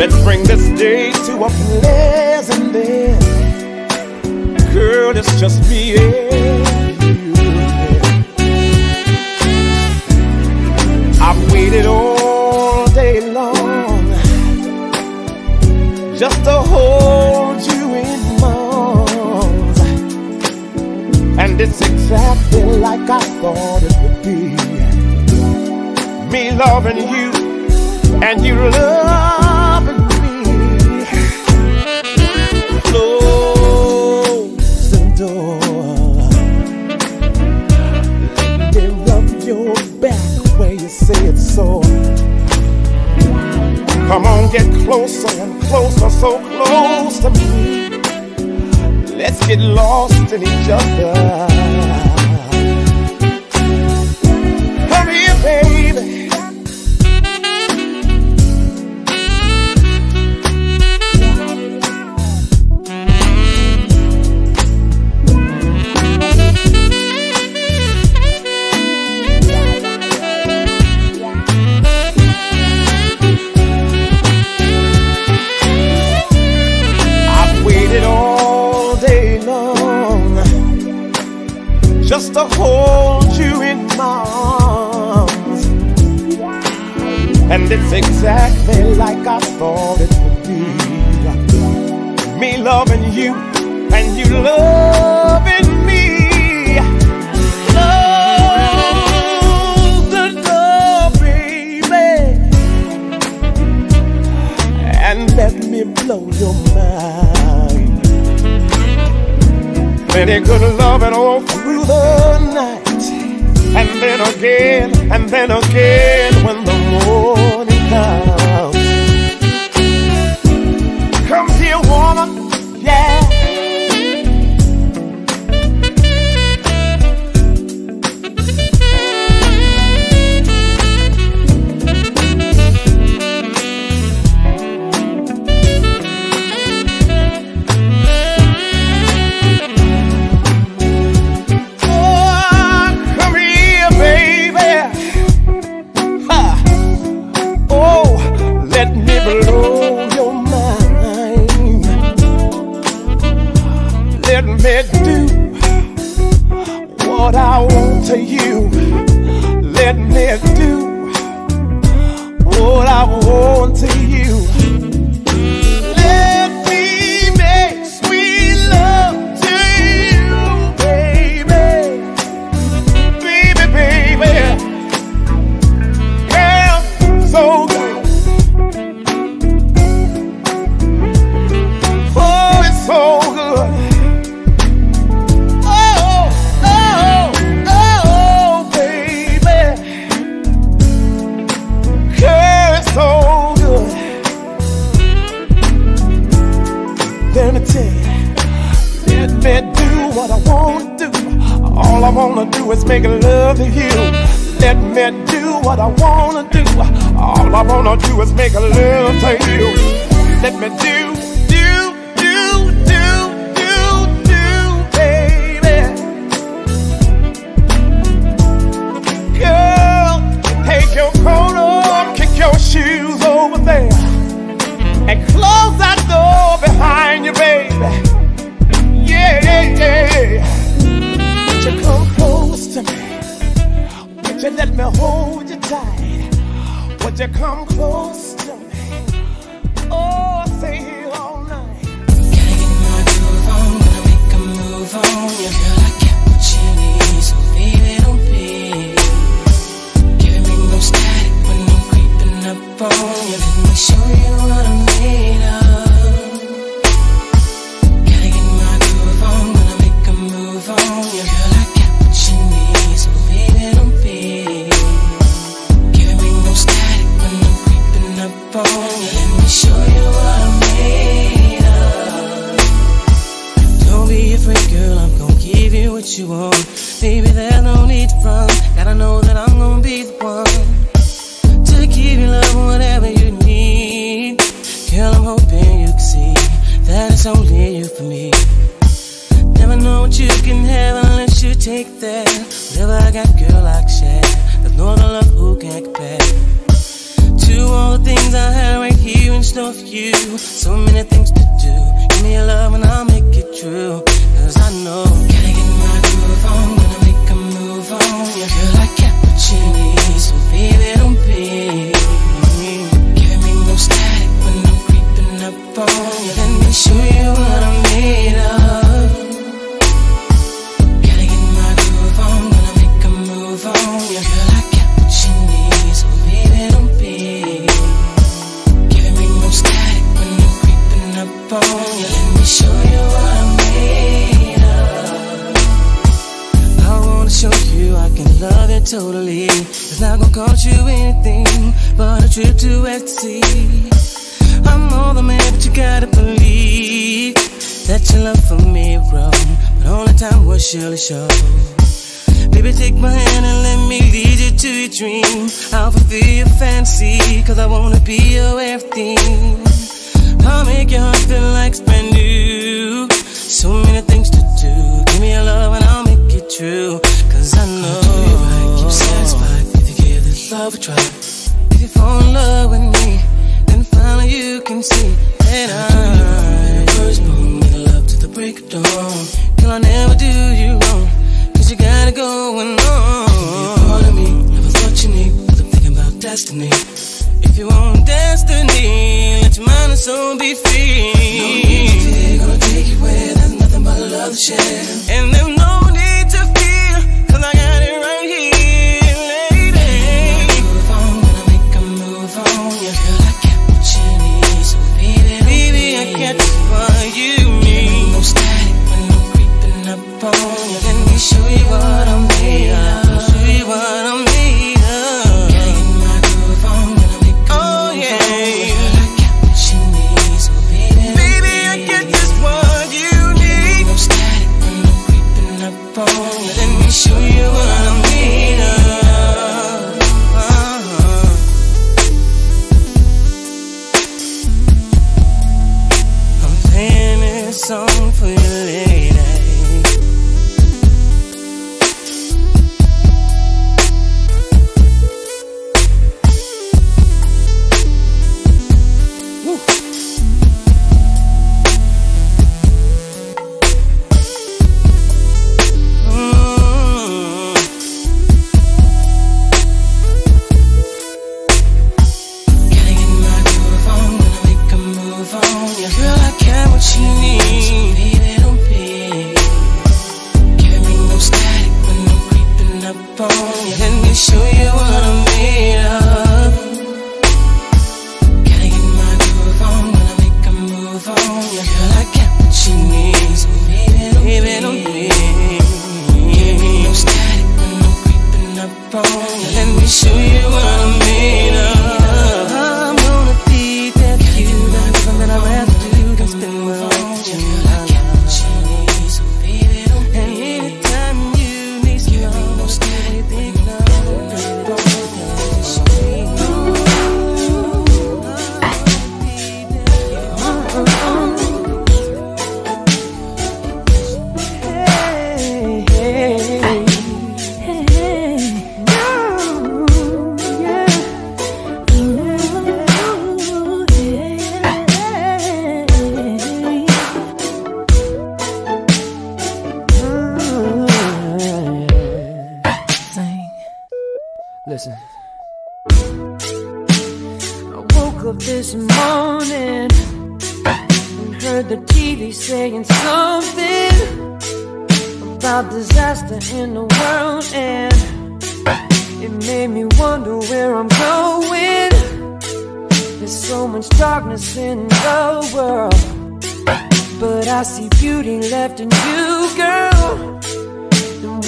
Let's bring this day to a pleasant end. Girl, it's just me and you. I've waited all day long just to hold you in my arms, and it's exactly like I thought it would be. Me loving you and you love. Come on, get closer and closer, so close to me. Let's get lost in each other. what I wanna do. All I wanna do is make a little tail. Let me do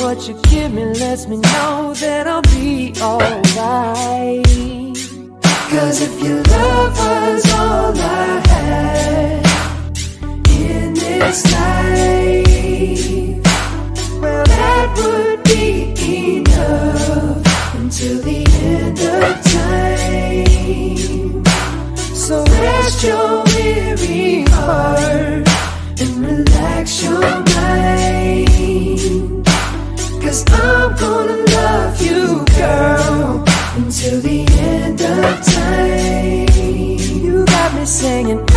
What you give me lets me know that I'll be alright. Cause if your love was all I had in this life, well, that would be enough until the end of time. So rest your weary heart and relax your mind. Cause I'm gonna love you, girl, until the end of time. You got me singing.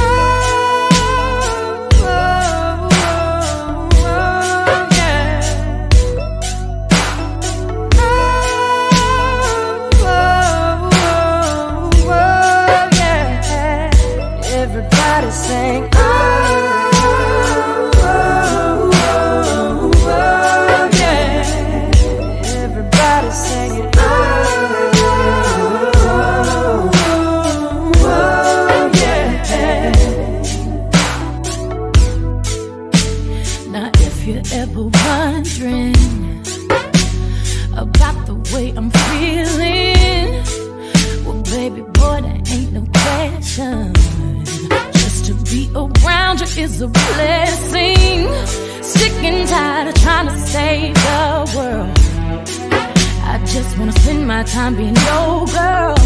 Save the world. I just wanna spend my time being your girl.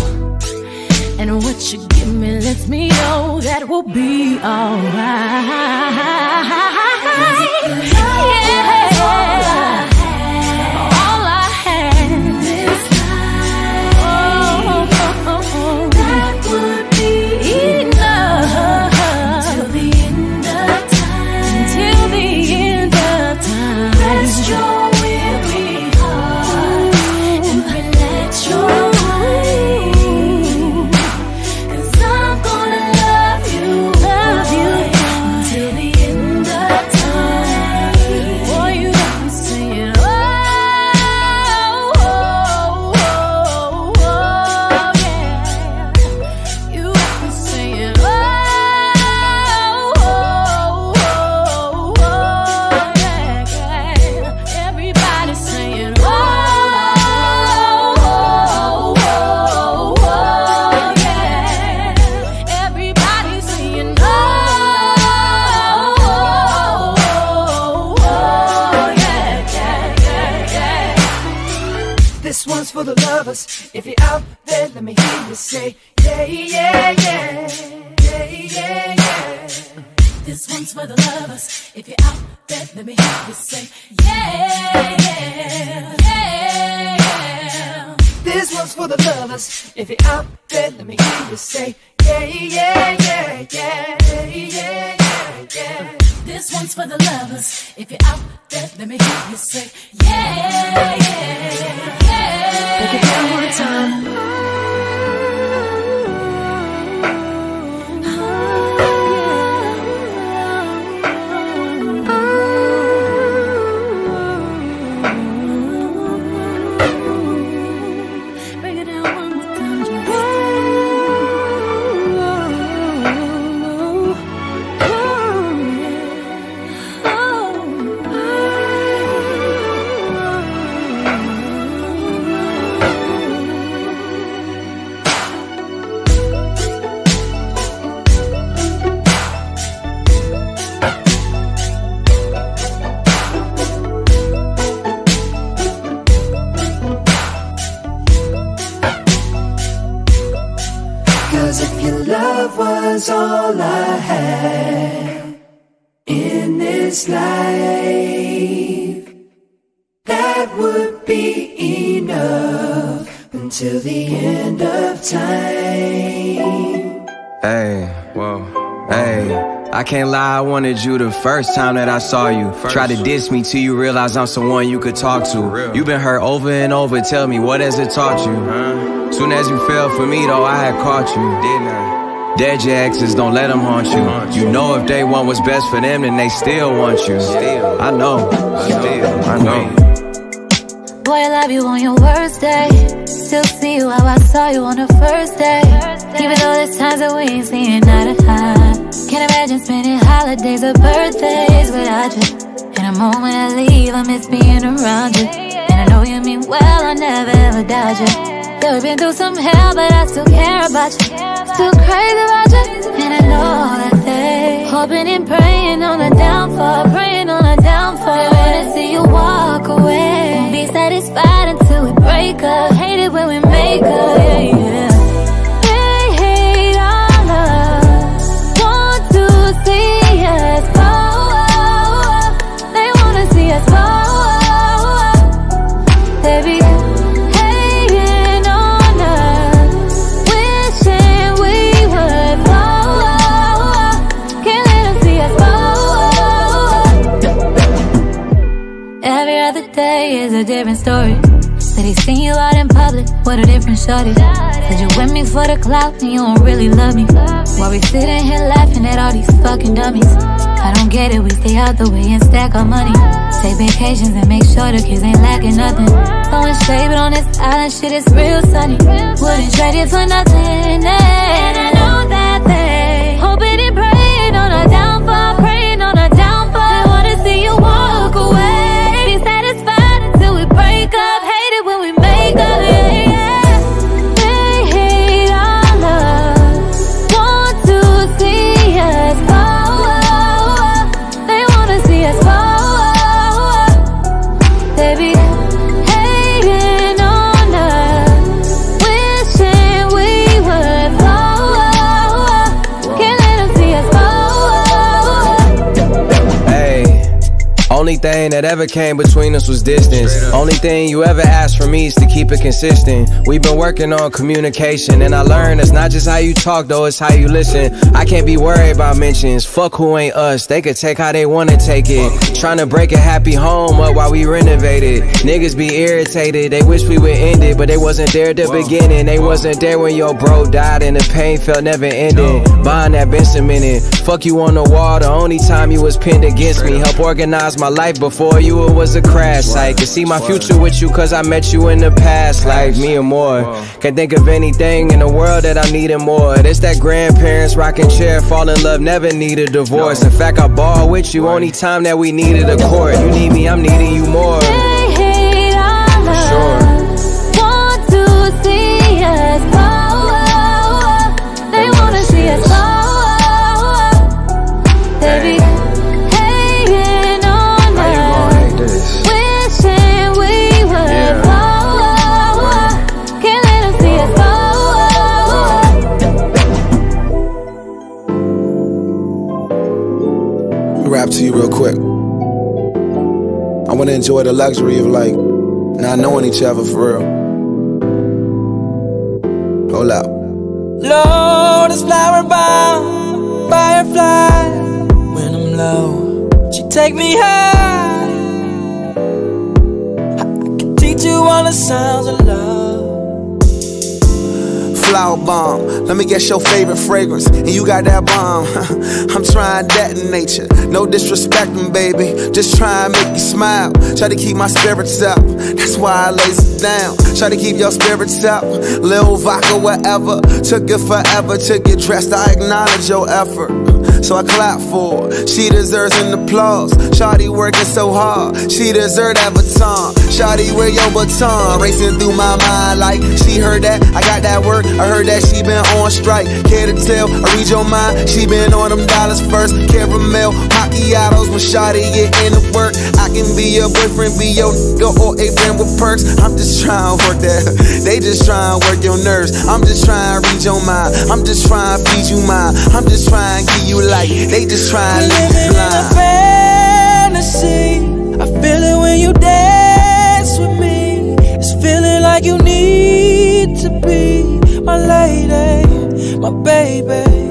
And what you give me lets me know that we'll be alright. Yeah. Say, yeah, yeah, yeah, yeah, yeah, yeah. This one's for the lovers. If you're out there, let me hear you say, yeah, yeah, yeah, yeah. This one's for the lovers. If you're out there, let me hear you say, yeah, yeah, yeah, yeah, yeah, yeah, yeah, yeah. This one's for the lovers. If you're out there, let me hear you say, yeah, yeah, yeah. Break it down one time. Was all I had in this life, that would be enough until the end of time. Hey, whoa, hey. I can't lie, I wanted you the first time that I saw you. Try to diss me till you realize I'm someone you could talk to. You've been hurt over and over, tell me, what has it taught you? Soon as you fell for me, though, I had caught you. Didn't I? Dead your exes, don't let them haunt you. You know if they want what's best for them, then they still want you. I know, I know. Boy, I love you on your worst day. Still see you how I saw you on the first day. Even though there's times that we ain't seeing eye to eye. Can't imagine spending holidays or birthdays without you. And the moment I leave, I miss being around you. And I know you mean well, I never ever doubt you. Yeah, we've been through some hell, but I still care about you. Still crazy about you. And I know that they hoping and praying on a downfall, praying on a downfall. They wanna see you walk away. Won't be satisfied until we break up. Hate it when we make up. Yeah, yeah. Story. Said he seen you out in public what a different shorty. Said you with me for the clout and you don't really love me. While we sitting here laughing at all these fucking dummies. I don't get it, we stay out the way and stack our money. Take vacations and make sure the kids ain't lacking nothing. Going straight, but on this island, shit is real sunny. Wouldn't trade it for nothing. Thing that ever came between us was distance. Only thing you ever asked from me is to keep it consistent. We've been working on communication, and I learned it's not just how you talk, though, it's how you listen. I can't be worried about mentions. Fuck who ain't us. They could take how they wanna take it. Trying to break a happy home up while we renovate it. Niggas be irritated, they wish we would end it, but they wasn't there at the beginning. They wasn't there when your bro died, and the pain felt never ending. Bond that been cemented. Fuck you on the wall, the only time you was pinned against me. Help organize my life before you, it was a crash site. Can see my future with you, cause I met you in the past life, me and more. Can't think of anything in the world that I needed more. It's that grandparents rocking chair, fall in love, never need a divorce. In fact, I ball with you, only time that we needed a court. You need me, I'm needing you more. To you real quick. I wanna enjoy the luxury of like not knowing each other for real. Hold up. Lotus flower bomb, firefly. When I'm low, she take me high. I can teach you all the sounds of love. Flower bomb, let me guess your favorite fragrance. And you got that bomb. I'm trying that in nature. No disrespecting, baby. Just try and make you smile. Try to keep my spirits up. That's why I lays down. Try to keep your spirits up. Lil vodka, whatever. Took it forever to get dressed. I acknowledge your effort. So I clap for her. She deserves an applause. Shawty working so hard. She deserve that baton. Shawty, wear your baton. Racing through my mind like she heard that. I got that work. I heard that she been on strike. Care to tell? I read your mind. She been on them dollars first. Caramel macchiatos when Shawty get into work. I can be your boyfriend, be your nigga, or a friend with perks. I'm just trying to work that. They just trying to work your nerves. I'm just trying to read your mind. I'm just trying to feed you mine. I'm just trying to give you light. They just trying to Living in a fantasy. I feel it when you dance with me. It's feeling like you need to be my lady, my baby.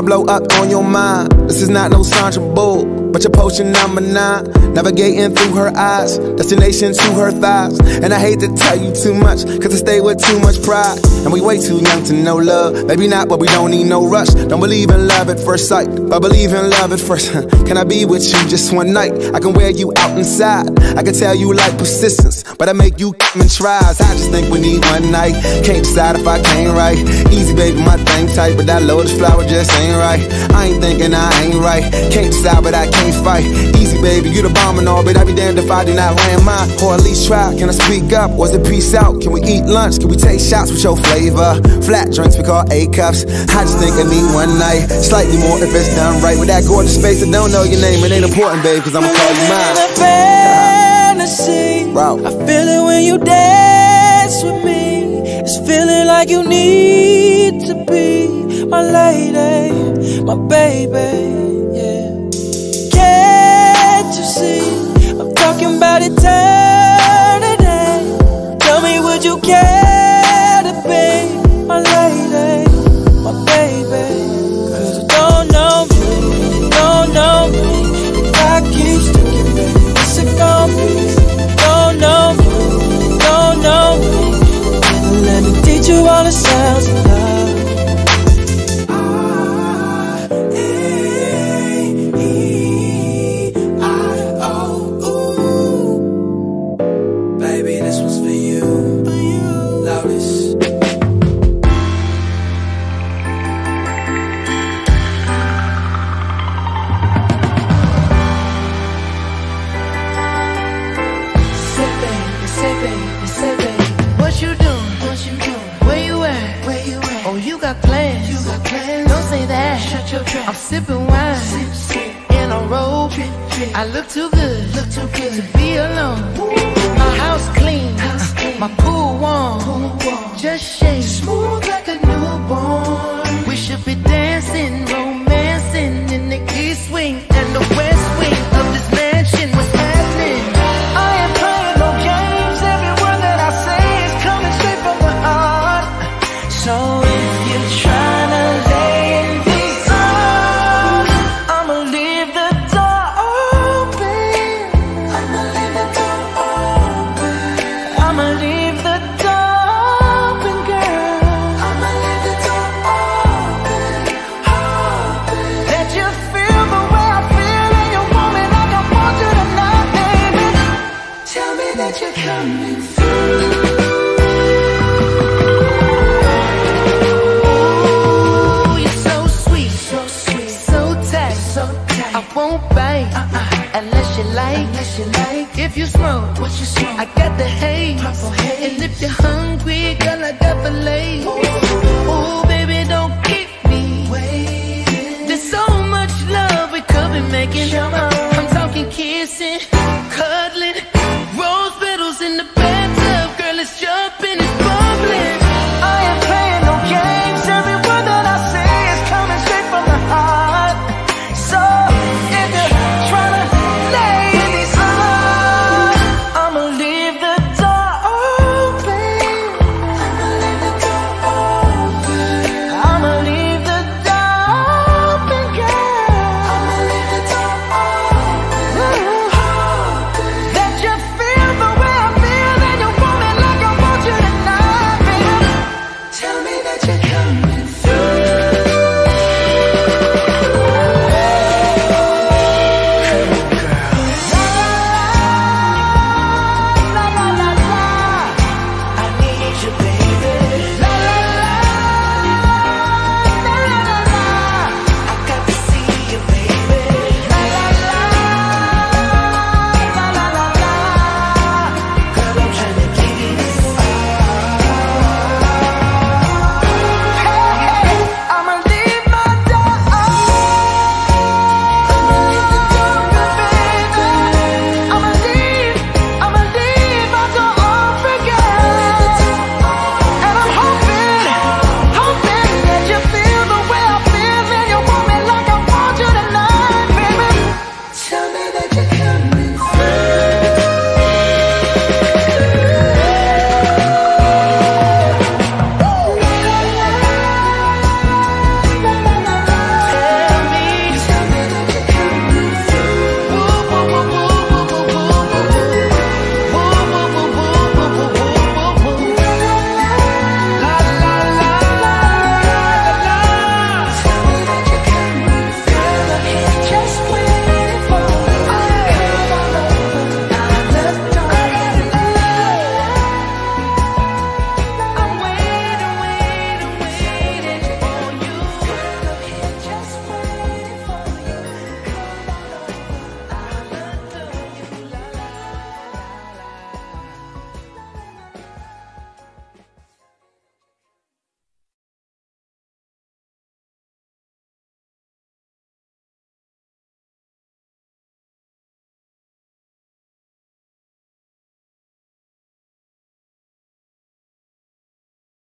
I blow up on your mind? This is not no Sandra Bull, but your potion number nine. Navigating through her eyes, destination to her thighs. And I hate to tell you too much, cause I stay with too much pride. And we way too young to know love. Maybe not, but we don't need no rush. Don't believe in love at first sight, but believe in love at first. can I be with you just one night? I can wear you out inside. I can tell you like persistence, but I make you come and tries. I just think we need one night. Can't decide if I can't right. Easy, baby, my thing tight, but that lotus flower just ain't right. I ain't thinking I ain't right. Can't decide, but I can't fight. Easy, baby, you the bomb and all, but I be damned if I do not land mine. Or at least try. Can I speak up? Was it peace out? Can we eat lunch? Can we take shots with your flavor? Flat drinks we call A cups. I just think I need one night. Slightly more if it's done right. With that gorgeous face, I don't know your name. It ain't important, babe, cause I'ma call you mine. Hennessy. Wow. I feel it when you dance with me. It's feeling like you need to be my lady, my baby. Yeah. Can't you see? I'm talking about eternity. Tell me, would you care to be my lady, my baby? Cause I don't know you, don't know you. all the sounds I'm sipping wine. Sip, sip. In a robe. Drip, drip. I look too good. Look too good to be alone. My house clean. House clean. My pool warm. Pool warm. Just shake. Smooth like a newborn. We should be dancing, romancing in the east wing and the west so tight. I won't bite uh-uh. unless you like, unless you like. If you smoke, what you smoke? I got the haze,